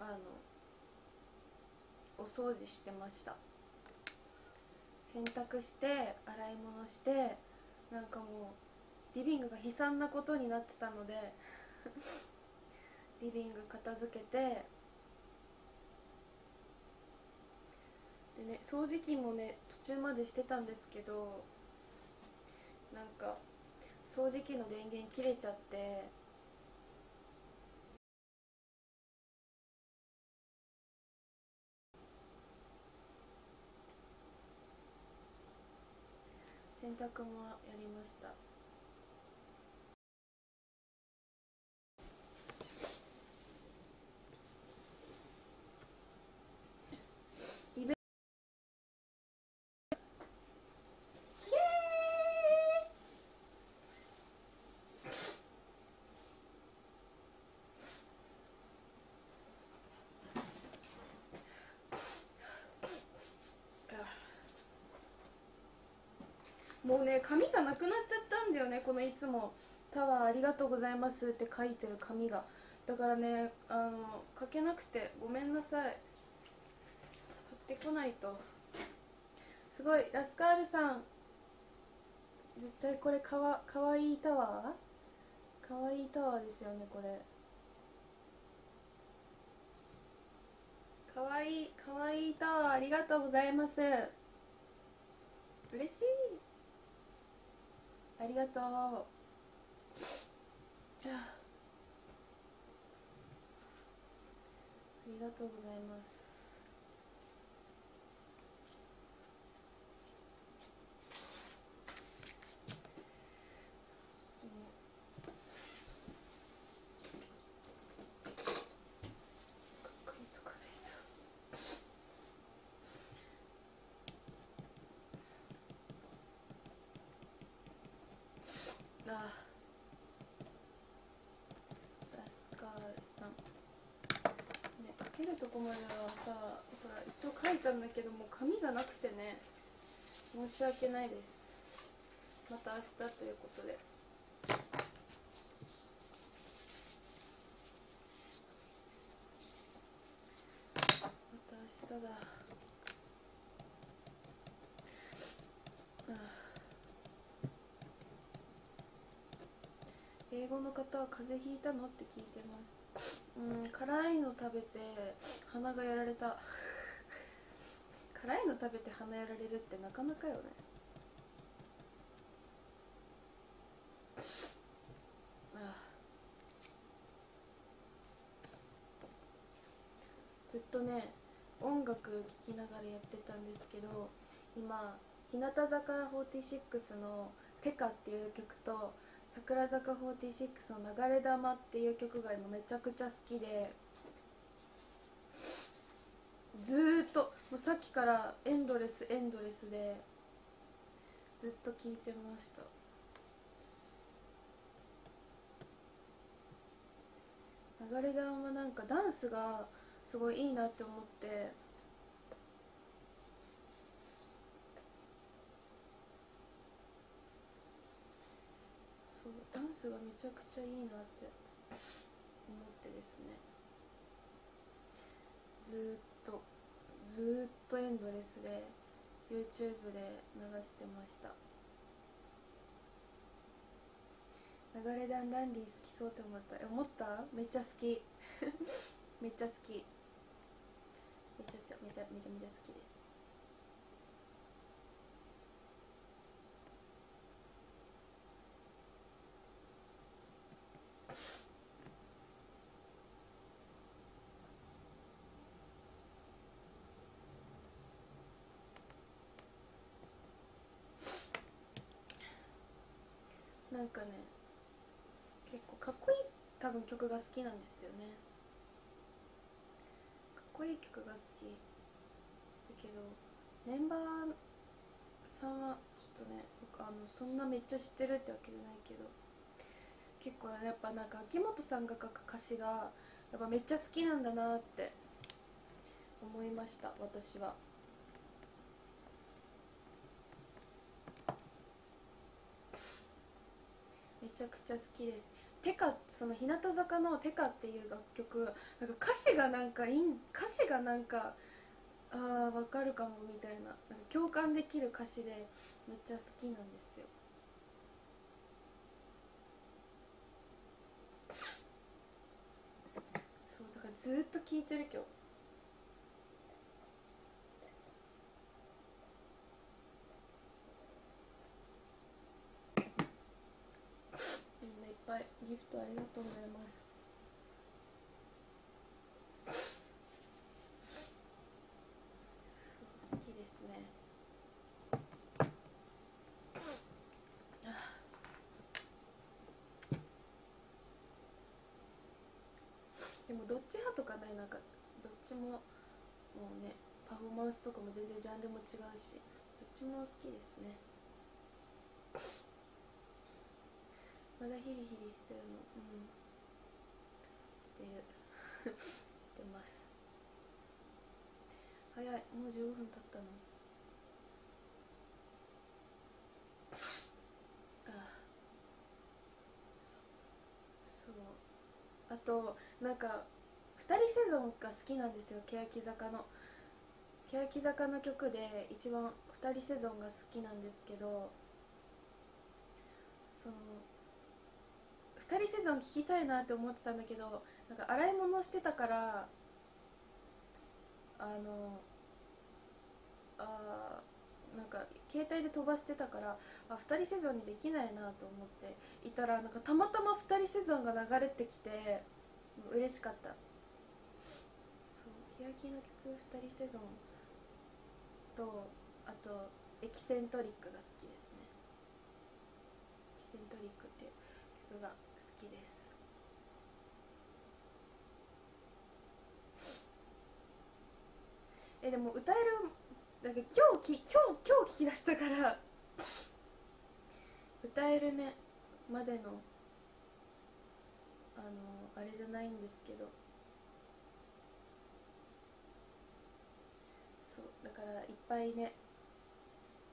あのお掃除してました。洗濯して洗い物してなんかもうリビングが悲惨なことになってたので リビング片付けてでね掃除機もね途中までしてたんですけどなんか掃除機の電源切れちゃって。洗濯もやりましたイベもうね紙がなくなっちゃったんだよねこのいつも「タワーありがとうございます」って書いてる紙が。だからねあの書けなくてごめんなさい。買ってこないと。すごいラスカールさん。絶対これかわかわいいタワー？かわいいタワーですよねこれ。かわいいかわいいタワーありがとうございます。嬉しい。ありがとう。ありがとうございますかっこいいとこないとあラスカールさんね書けるとこまではさほら一応書いたんだけども紙がなくてね。申し訳ないです。また明日ということで。また明日だ。あ。英語の方は風邪ひいたの？って聞いてます。うん辛いの食べて鼻がやられた。辛いの食べて鼻やられるってなかなかよね。あずっとね音楽聴きながらやってたんですけど今日向坂46の「テカ」っていう曲と桜坂46の「流れ玉」っていう曲が今めちゃくちゃ好きでずっともうさっきからエンドレスエンドレスでずっと聴いてました。流れ弾はなんかダンスがすごいいいなって思ってスがめちゃくちゃいいなって思ってですね。ずっとずっとエンドレスで YouTube で流してました。流れ弾ランディ好きそうって思った。え思った？めっちゃ好き。めっちゃ好き。めちゃめちゃめちゃめちゃ好きです。なんかね結構かっこいい多分曲が好きなんですよね。かっこいい曲が好き。だけどメンバーさんはちょっとね僕あのそんなめっちゃ知ってるってわけじゃないけど結構やっぱなんか秋元さんが書く歌詞がやっぱめっちゃ好きなんだなって思いました私は。ちゃくちゃ好きです。てかその日向坂の「てか」っていう楽曲なんか歌詞がなんかいん歌詞がなんかあーわかるかもみたいななんか共感できる歌詞でめっちゃ好きなんですよ。そうだからずっと聴いてる今日みんないっぱいギフトありがとうございます。好きですね。でもどっち派とかない？なんかどっちももうねパフォーマンスとかも全然ジャンルも違うしどっちも好きですね。まだヒリヒリしてるの。うん。してる。してます。早い。もう15分経ったの。ああそう。あとなんか2人セゾンが好きなんですよ。欅坂の。欅坂の曲で一番2人セゾンが好きなんですけどその2人セゾン聞きたいなって思ってたんだけどなんか洗い物してたからあのあーなんか携帯で飛ばしてたからあ2人セゾンにできないなと思っていたらなんかたまたま2人セゾンが流れてきて嬉しかった。そう欅の曲2人セゾンとあとエキセントリックが好きですね。エキセントリックっていう曲が好きですえでも歌えるだけ今日き今日今日聞き出したから。歌えるね。までのあのあれじゃないんですけど。そうだからいっぱいね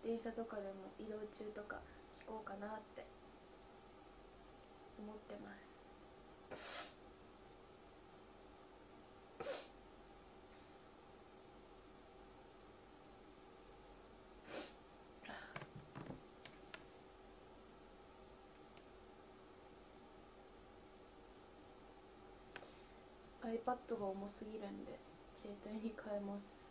電車とかでも移動中とか聞こうかなって思ってます。iPad が重すぎるんで携帯に変えます。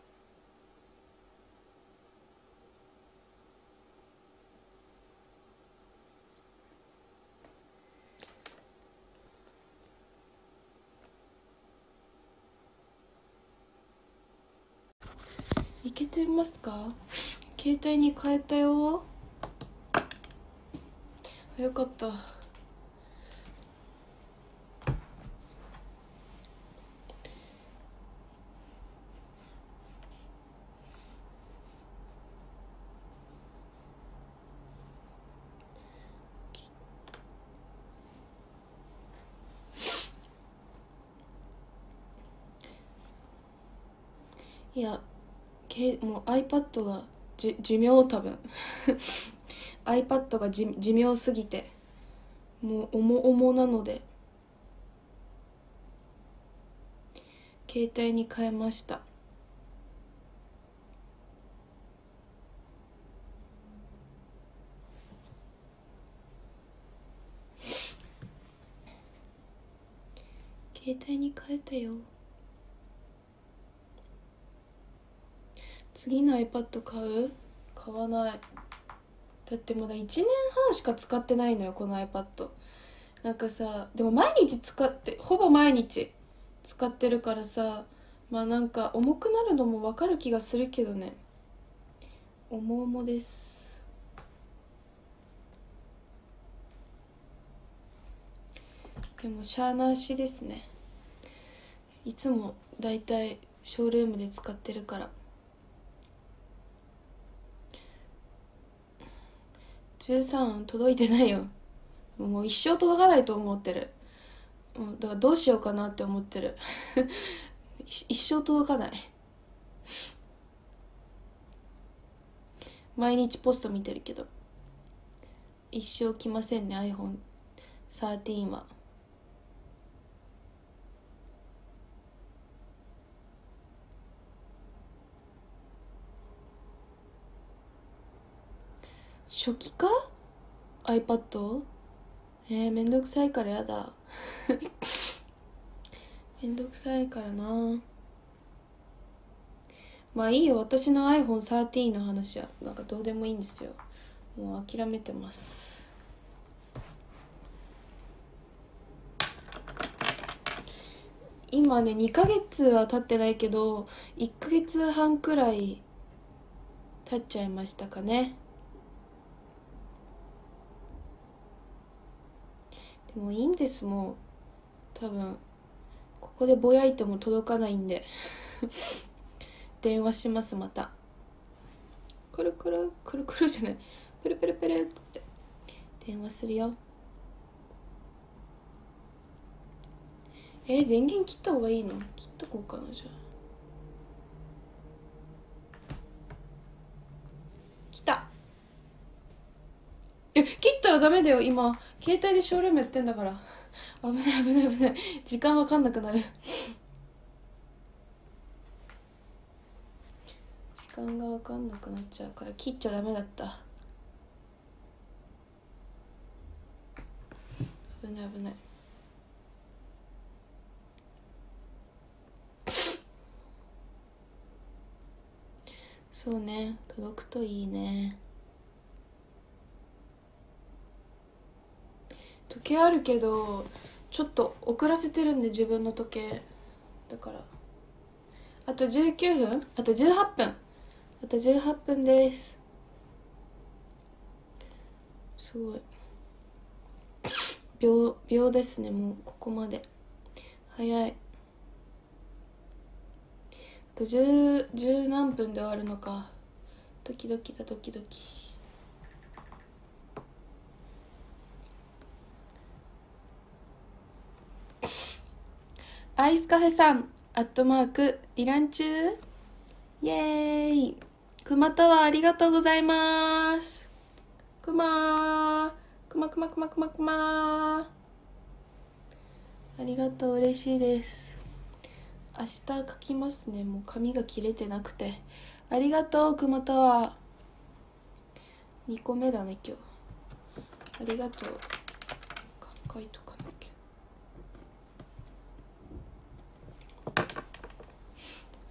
いけてますか？携帯に変えたよ。よかった。iPad がじ寿命多分。iPad がじ寿命すぎてもう重々なので携帯に変えました。携帯に変えたよ。次の iPad 買う？買わない。だってまだ1年半しか使ってないのよこの iPad なんかさでも毎日使ってほぼ毎日使ってるからさまあなんか重くなるのも分かる気がするけどね。重々です。でもしゃあなしですね。いつもだいたいショールームで使ってるから。13届いてないよ。もう一生届かないと思ってる。もうだからどうしようかなって思ってる。一生届かない。毎日ポスト見てるけど。一生来ませんね iPhone13 は。初期か？iPad? えー、めんどくさいからやだ。めんどくさいからな。まあいいよ。私の iPhone13 の話はなんかどうでもいいんですよ。もう諦めてます。今ね2ヶ月は経ってないけど1ヶ月半くらい経っちゃいましたかね。でもいいんですもう。多分。ここでぼやいても届かないんで。電話しますまた。くるくるくるくるじゃない。プルプルプルって。電話するよ。えー、電源切った方がいいの？切っとこうかなじゃあ。来た。え切ったらダメだよ今。携帯でショールームやってんだから。危ない危ない危ない。時間わかんなくなる。時間がわかんなくなっちゃうから切っちゃダメだった。危ない危ない。そうね。届くといいね。時計あるけどちょっと遅らせてるんで自分の時計。だから。あと19分。あと18分。あと18分です。すごい。秒秒ですねもうここまで。早い。あと 10, 10何分で終わるのか。ドキドキだドキドキ。アイスカフェさん、アットマーク、イラン中？イエーイクマタワーありがとうございますクマークマクマクマクマクマありがとう、嬉しいです。明日書きますね。もう髪が切れてなくて。ありがとう、クマタワー。2個目だね、今日。ありがとう。書いとかなきゃ。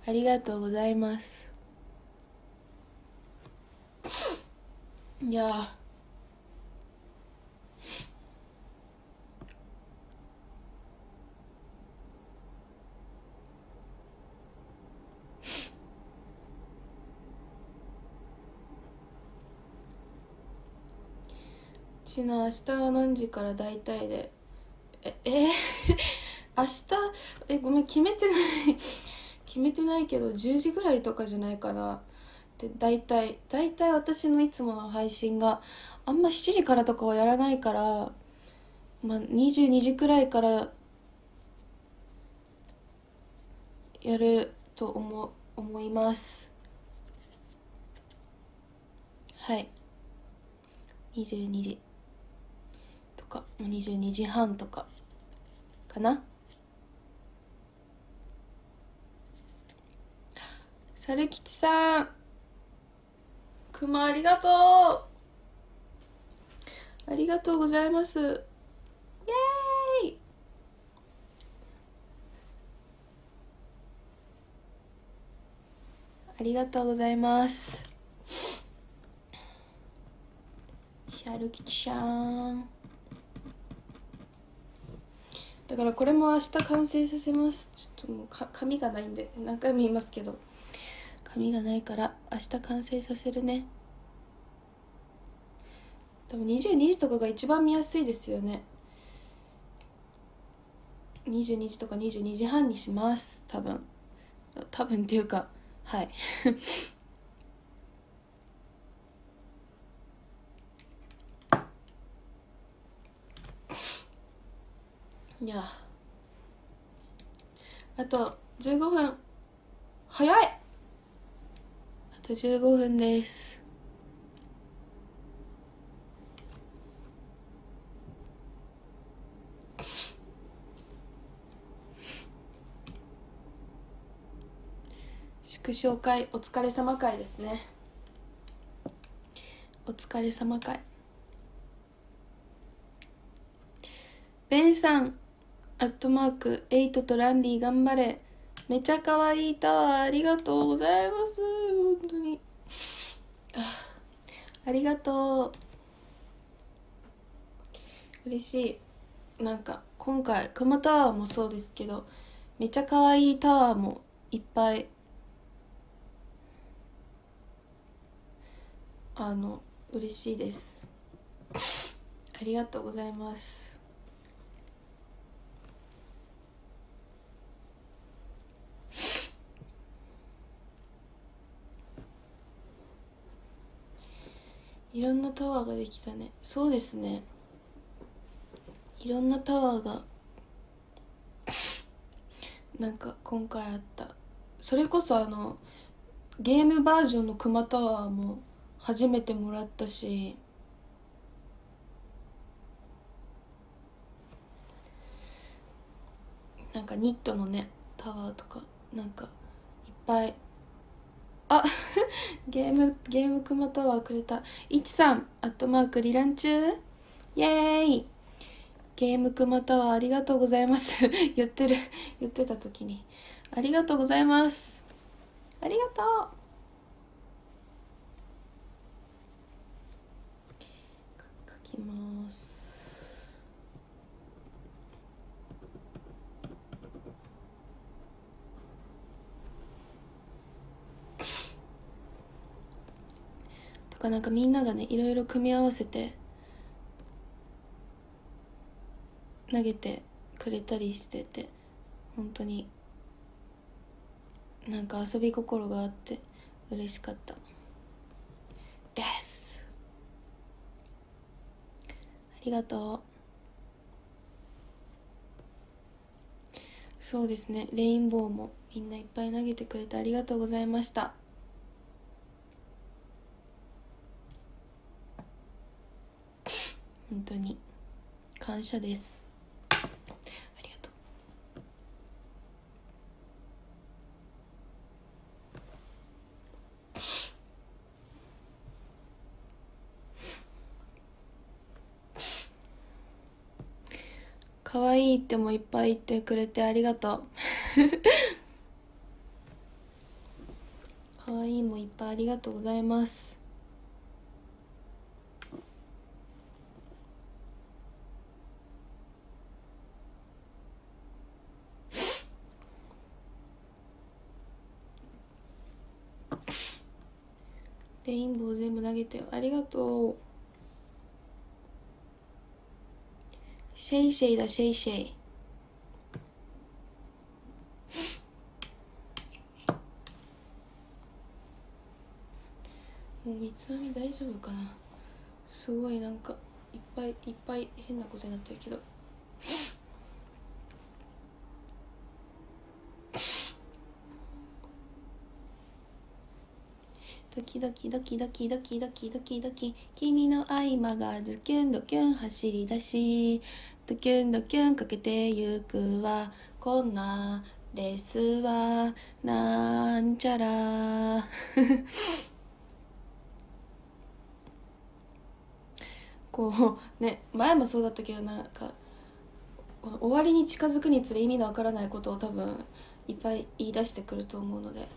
ありがとうございます。いや。ーちな明日は何時から大体で。ええ？ー明日？えごめん決めてない。決めてないけど10時ぐらいとかじゃないかな。で大体大体私のいつもの配信があんま7時からとかはやらないからまあ22時くらいからやると思思います。はい。22時とか22時半とかかな。猿吉さん熊ありがとう。ありがとうございます。イエーイ。ありがとうございます。シャルキチさん。だからこれも明日完成させます。ちょっともうか紙がないんで何回も言いますけど。紙がないから明日完成させるね。多分22時とかが一番見やすいですよね。22時とか22時半にします。多分。多分っていうかはい。いや。あと15分。早い！と15分です。祝勝会お疲れ様会ですね。お疲れ様会。ベンさんアットマークエイトとランディ頑張れ。めちゃ可愛いタワーありがとうございます。本当に。ありがとう。嬉しい。なんか今回熊タワーもそうですけどめちゃ可愛いタワーもいっぱい。あの嬉しいです。ありがとうございます。いろんなタワーができたね。そうですね。いろんなタワーがなんか今回あった。それこそあのゲームバージョンのクマタワーも初めてもらったしなんかニットのねタワーとかなんかいっぱいあ ゲームゲームクマタワーくれた。いちさんアットマークリラン中イエーイ。ゲームクマタワーありがとうございます。言ってる言ってた時に。ありがとうございます。ありがとう。書きますとかなんかみんながねいろいろ組み合わせて投げてくれたりしてて本当になんか遊び心があって嬉しかった。です。ありがとう。そうですね。レインボーもみんないっぱい投げてくれてありがとうございました。本当に感謝です。ありがとう。可愛いってもいっぱい言ってくれてありがとう。可愛いもいっぱいありがとうございますレインボー全部投げてありがとう。シェイシェイだシェイシェイ。もう三つ編み大丈夫かな。すごいなんかいっぱいいっぱい変なことになってるけど。ドキドキドキドキドキドキドキドキ。君の合間がズキュンドキュン走り出し。ドキュンドキュンかけてゆくわ。こんなレスは。なんちゃら。こうね前もそうだったけどなんか終わりに近づくにつれ意味のわからないことを多分いっぱい言い出してくると思うので。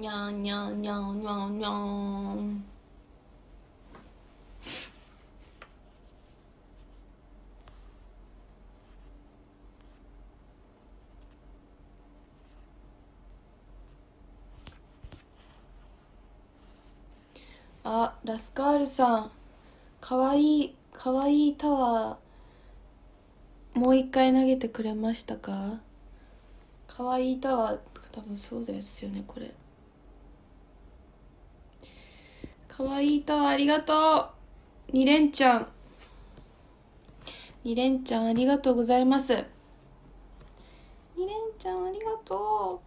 にゃんにゃんにゃんにゃんにゃんあラスカールさん。かわいいかわいいタワーもう一回投げてくれましたか？かわいいタワー多分そうですよねこれ。かわいいタワーありがとう。二連ちゃん。二連ちゃんありがとうございます。二連ちゃんありがとう。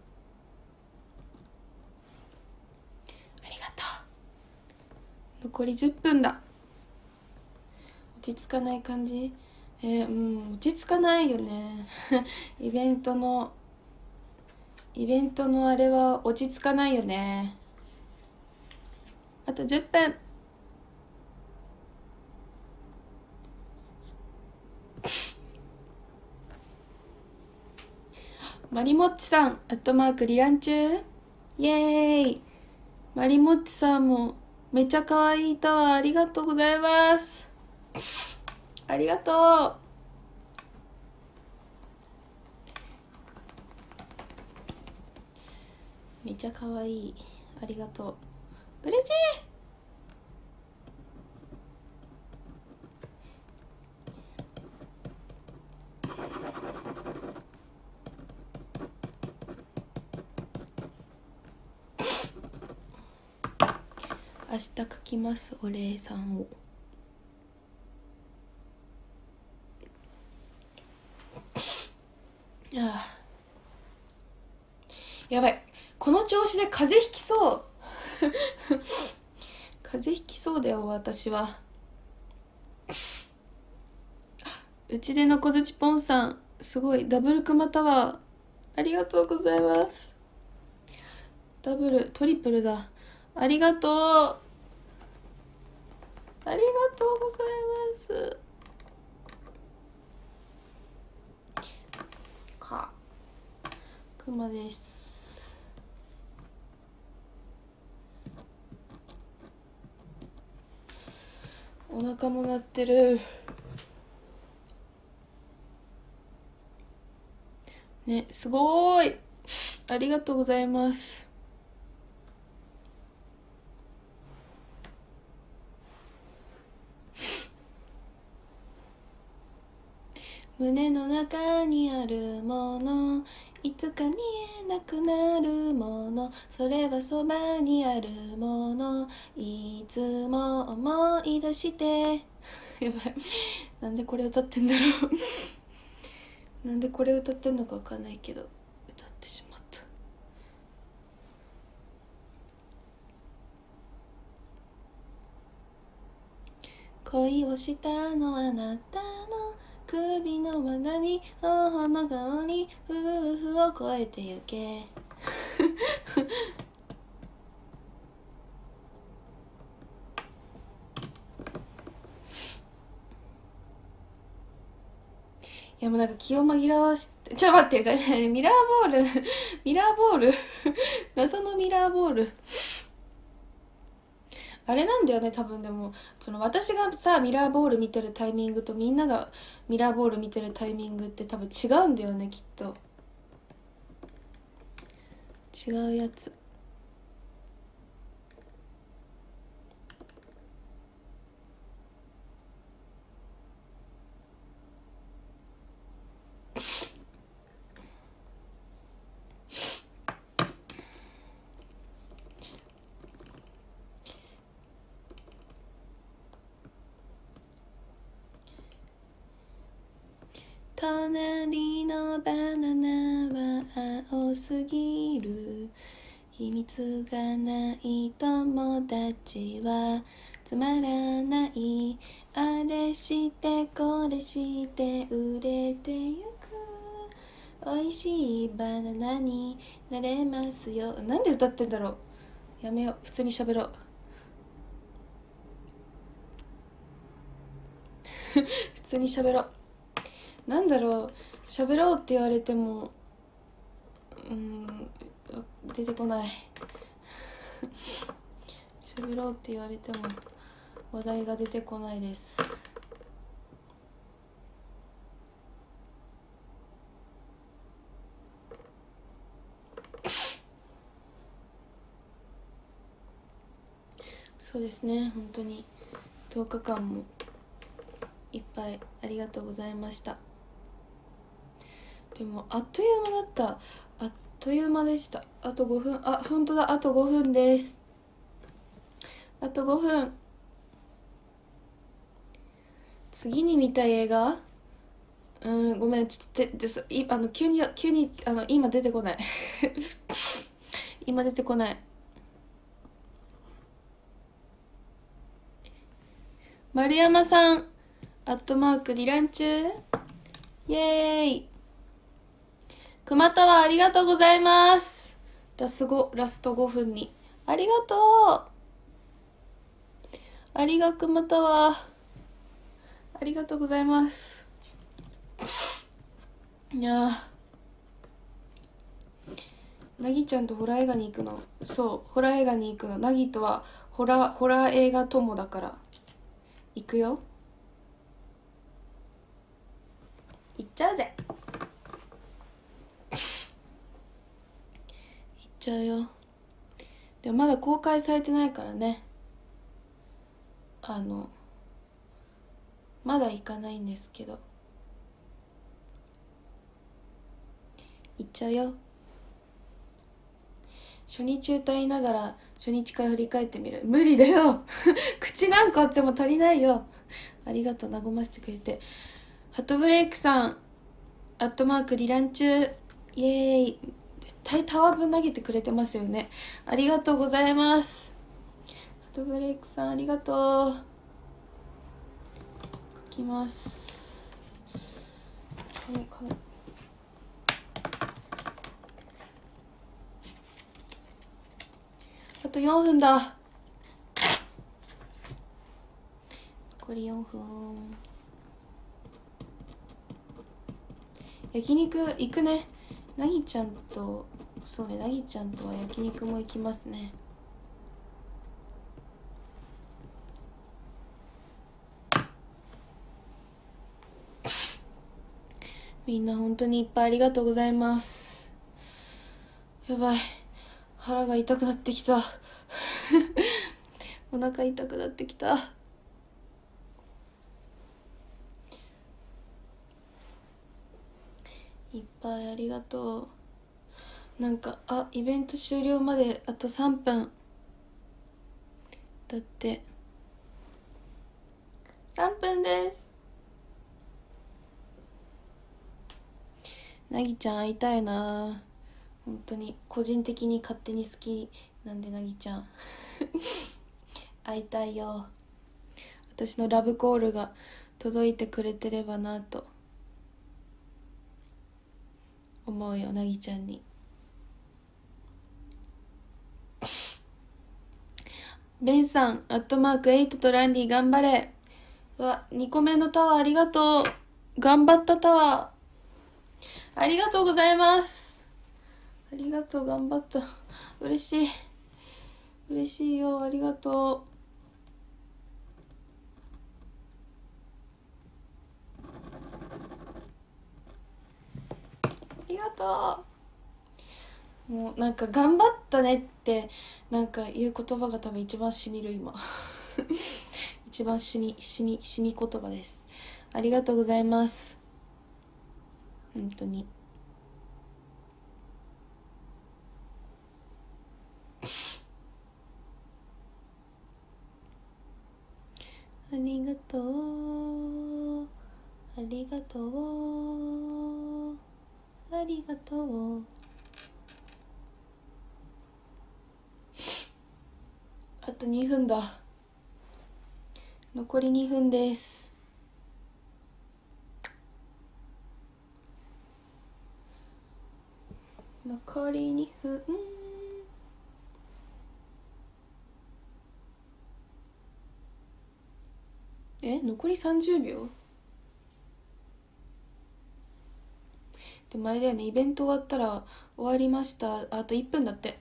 ありがとう。残り10分だ。落ち着かない感じ？えー、うん落ち着かないよね。イベントのイベントのあれは落ち着かないよね。あと10分。マリモッチさんアットマークリラン中イエーイ。マリモッチさんもめちゃ可愛いタワーありがとうございます。ありがとう。めちゃ可愛い。ありがとう。嬉しい。明日書きますお礼さんを。やばい。この調子で風邪ひきそう。風邪ひきそうだよ私は。うちでの小槌ポンさんすごいダブルクマタワーありがとうございます。ダブルトリプルだ。ありがとう。ありがとうございます。か。くまです。お腹も鳴ってる。ねすごーい。ありがとうございます。胸の中にあるもの。いつか見えなくなるものそれはそばにあるもの。いつも思い出して。やばい。なんでこれ歌ってんだろう。なんでこれ歌ってんのかわかんないけど歌ってしまった。恋をしたのあなたの首の罠に頬の顔に夫婦を越えてゆけ。いやもうなんか気を紛らわしてちょっと待ってミラーボールミラーボール 謎のミラーボール。あれなんだよね多分でも。その私がさミラーボール見てるタイミングとみんながミラーボール見てるタイミングって多分違うんだよねきっと。違うやつ隣のバナナは青すぎる秘密がない友達はつまらないあれしてこれして売れてゆく。美味しいバナナになれますよ。なんで歌ってんだろう。やめよう。普通に喋ろう。普通に喋ろう。なんだろう。喋ろうって言われてもうん出てこない。喋ろうって言われても話題が出てこないです。そうですね。本当に。10日間もいっぱいありがとうございました。でもあっという間だった。という間でした。あと5分。あ本当だ。あと5分です。あと5分。次に見たい映画？うんごめん。ちょっとでです。いあの急に急にあの今出てこない。今出てこない。丸山さん。アットマークリラン中。イエーイ。熊田はありがとうございます。ラスゴラスト5分に。ありがとう。ありが熊田は。ありがとうございます。いやなぎちゃんとホラー映画に行くの。そうホラー映画に行くの。なぎとはホラホラー映画友だから。行くよ。行っちゃうぜ行っちゃうよ。でもまだ公開されてないからね。あのまだ行かないんですけど。行っちゃうよ。初日歌いながら初日から振り返ってみる。無理だよ。口なんかあっても足りないよ。ありがとう和ませてくれて。ハットブレイクさんアットマークリラン中。イエーイ。対タワー分投げてくれてますよね。ありがとうございます。ハトブレイクさんありがとう。書きます。あと4分だ。残り4分。焼肉行くね。なぎちゃんとそうねなぎちゃんとは焼肉も行きますね。みんな本当にいっぱいありがとうございます。やばい。腹が痛くなってきた。お腹痛くなってきた。いっぱいありがとう。なんかあイベント終了まであと3分。だって。3分です。なぎちゃん会いたいな。本当に。個人的に勝手に好きなんでなぎちゃん。会いたいよ。私のラブコールが届いてくれてればなと。思うよなぎちゃんに。ベンさんアットマーク8とランディ頑張れ。わ2個目のタワーありがとう。頑張ったタワー。ありがとうございます。ありがとう頑張った。嬉しい。嬉しいよ。ありがとう。ありがとう。もうなんか頑張ったねってなんか言う言葉が多分一番しみる今。一番しみしみしみ言葉です。ありがとうございます。本当に。ありがとう。ありがとう。ありがとうあと2分だ。残り2分です。残り2分。え残り30秒？でもあれだよね。イベント終わったら終わりました。あと1分だって。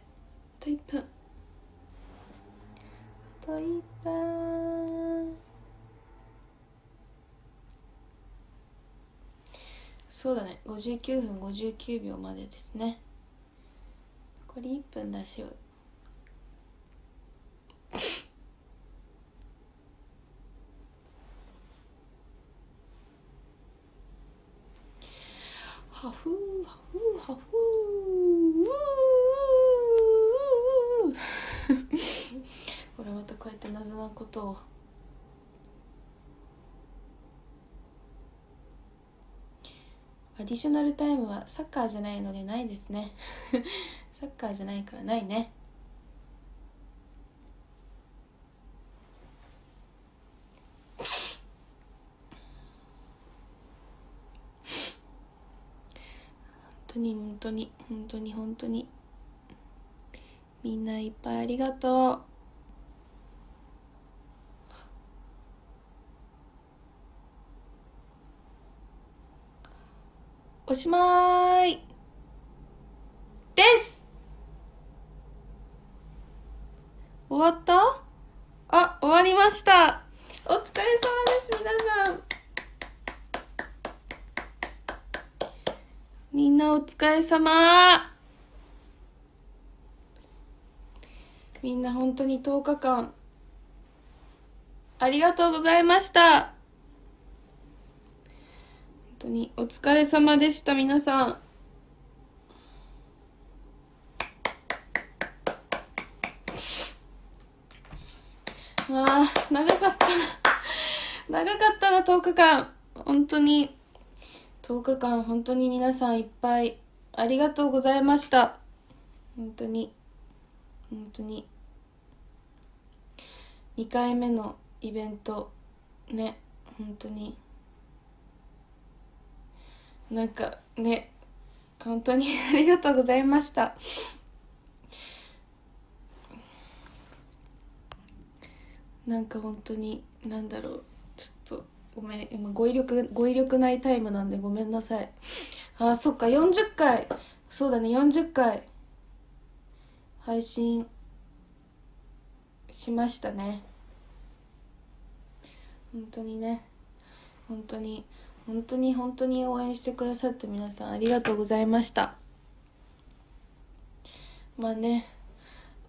あと1分。と1分。そうだね。59分59秒までですね。残り1分だしよう。ハフーハフーハフー。こうやって謎なことを。アディショナルタイムはサッカーじゃないのでないですね。サッカーじゃないからないね。本当に本当に本当に本当に。みんないっぱいありがとう。おしまい。です。終わった？あ終わりました。お疲れ様です皆さん。みんなお疲れ様。みんな本当に10日間。ありがとうございました。当に。お疲れ様でした皆さん。あー長かったな。長かったな10日間。本当に。10日間本当に皆さんいっぱいありがとうございました。本当に。本当に。2回目のイベント。ね本当に。なんかね本当に ありがとうございました。なんか本当になんだろう。ちょっとごめん。今語彙力語彙力ないタイムなんでごめんなさい。あーそっか。40回。そうだね。40回。配信しましたね。本当にね。本当に本当に本当に応援してくださって皆さんありがとうございました。まあね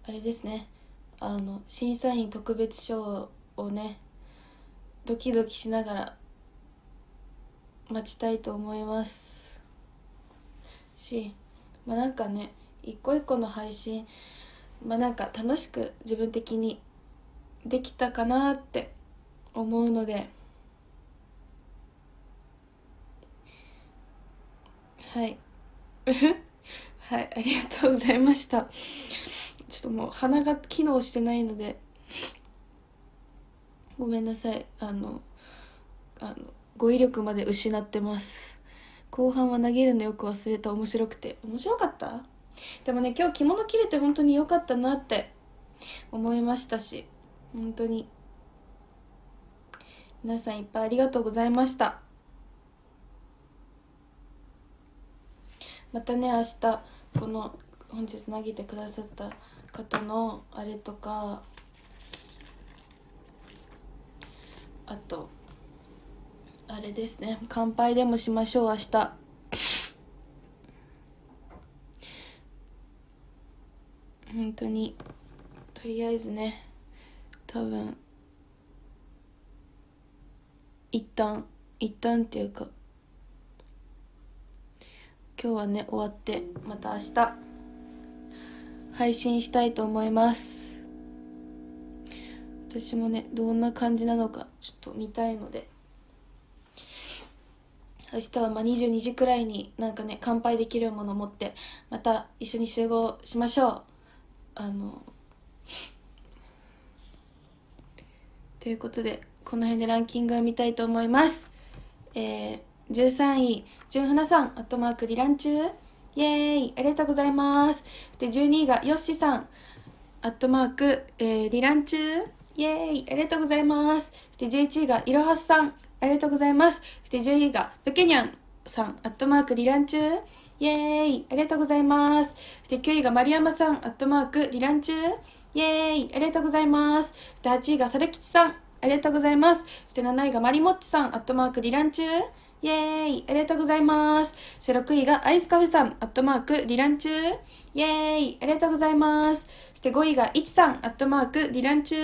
あれですね。あの審査員特別賞をねドキドキしながら待ちたいと思います。しまあなんかね一個一個の配信まあなんか楽しく自分的にできたかなって思うのではい。はいありがとうございました。ちょっともう鼻が機能してないので。ごめんなさい。あのあの語彙力まで失ってます。後半は投げるのよく忘れた面白くて。面白かった？でもね今日着物着れて本当に良かったなって思いましたし。本当に。皆さんいっぱいありがとうございました。またね明日この本日投げてくださった方のあれとかあとあれですね乾杯でもしましょう明日。本当にとりあえずね多分一旦一旦っていうか今日はね終わってまた明日配信したいと思います。私もねどんな感じなのかちょっと見たいので。明日はまあ22時くらいになんかね乾杯できるものを持ってまた一緒に集合しましょう。あのということでこの辺でランキングを見たいと思います。えー、13位純船さんアットマークリラン中イエーイ。ありがとうございます。で12位がヨッシーさん。アットマーク、えー、リラン中イエーイ。ありがとうございます。そして11位がいろはすさん。ありがとうございます。そして10位がブケニャンさん。アットマークリラン中イエーイ。ありがとうございます。そして9位が丸山さん、アットマーク、リラン中イエーイ。ありがとうございます。そして8位が猿吉さん、ありがとうございます。そして7位がマリモッチさん、アットマーク、リラン中イエーイ。ありがとうございます。そして6位がアイスカフェさん、アットマーク、リラン中イエーイ。ありがとうございます。そして5位がいちさん、アットマーク、リラン中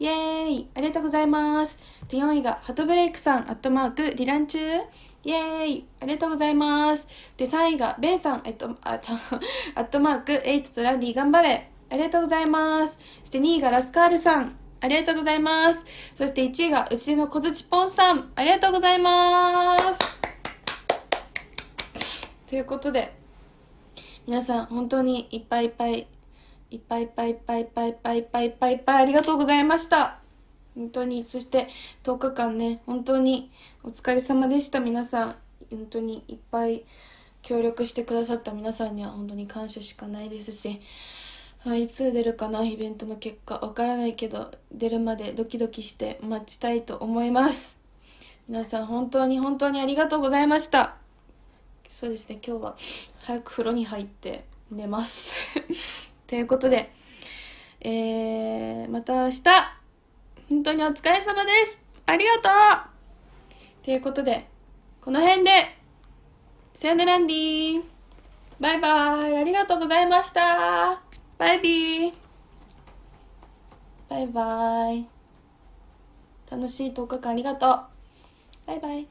イエーイ。ありがとうございます。で4位がハトブレイクさん、アットマーク、リラン中イエーイ。ありがとうございます。で3位がベンさん、えっと、あ、ちょアットマーク、エイトとランディ頑張れ。ありがとうございます。そして2位がラスカールさん、ありがとうございます。そして1位がうちの小槌ポンさん、ありがとうございます。ということで、皆さん本当にいっぱいいっぱい、いっぱいいっぱいいっぱいいっぱいいっぱいいっぱいいっぱいいっぱいありがとうございました。本当に、そして10日間ね、本当にお疲れ様でした、皆さん。本当にいっぱい協力してくださった皆さんには本当に感謝しかないですし、はい、いつ出るかな、イベントの結果。わからないけど、出るまでドキドキして待ちたいと思います。皆さん本当に本当にありがとうございました。そうですね、今日は早く風呂に入って寝ます。ということで、えー、また明日、本当にお疲れ様です。ありがとうということで、この辺で、さよならんディー。バイバーイ。ありがとうございました。バイビー。バイバイ。楽しい10日間ありがとう。バイバイ。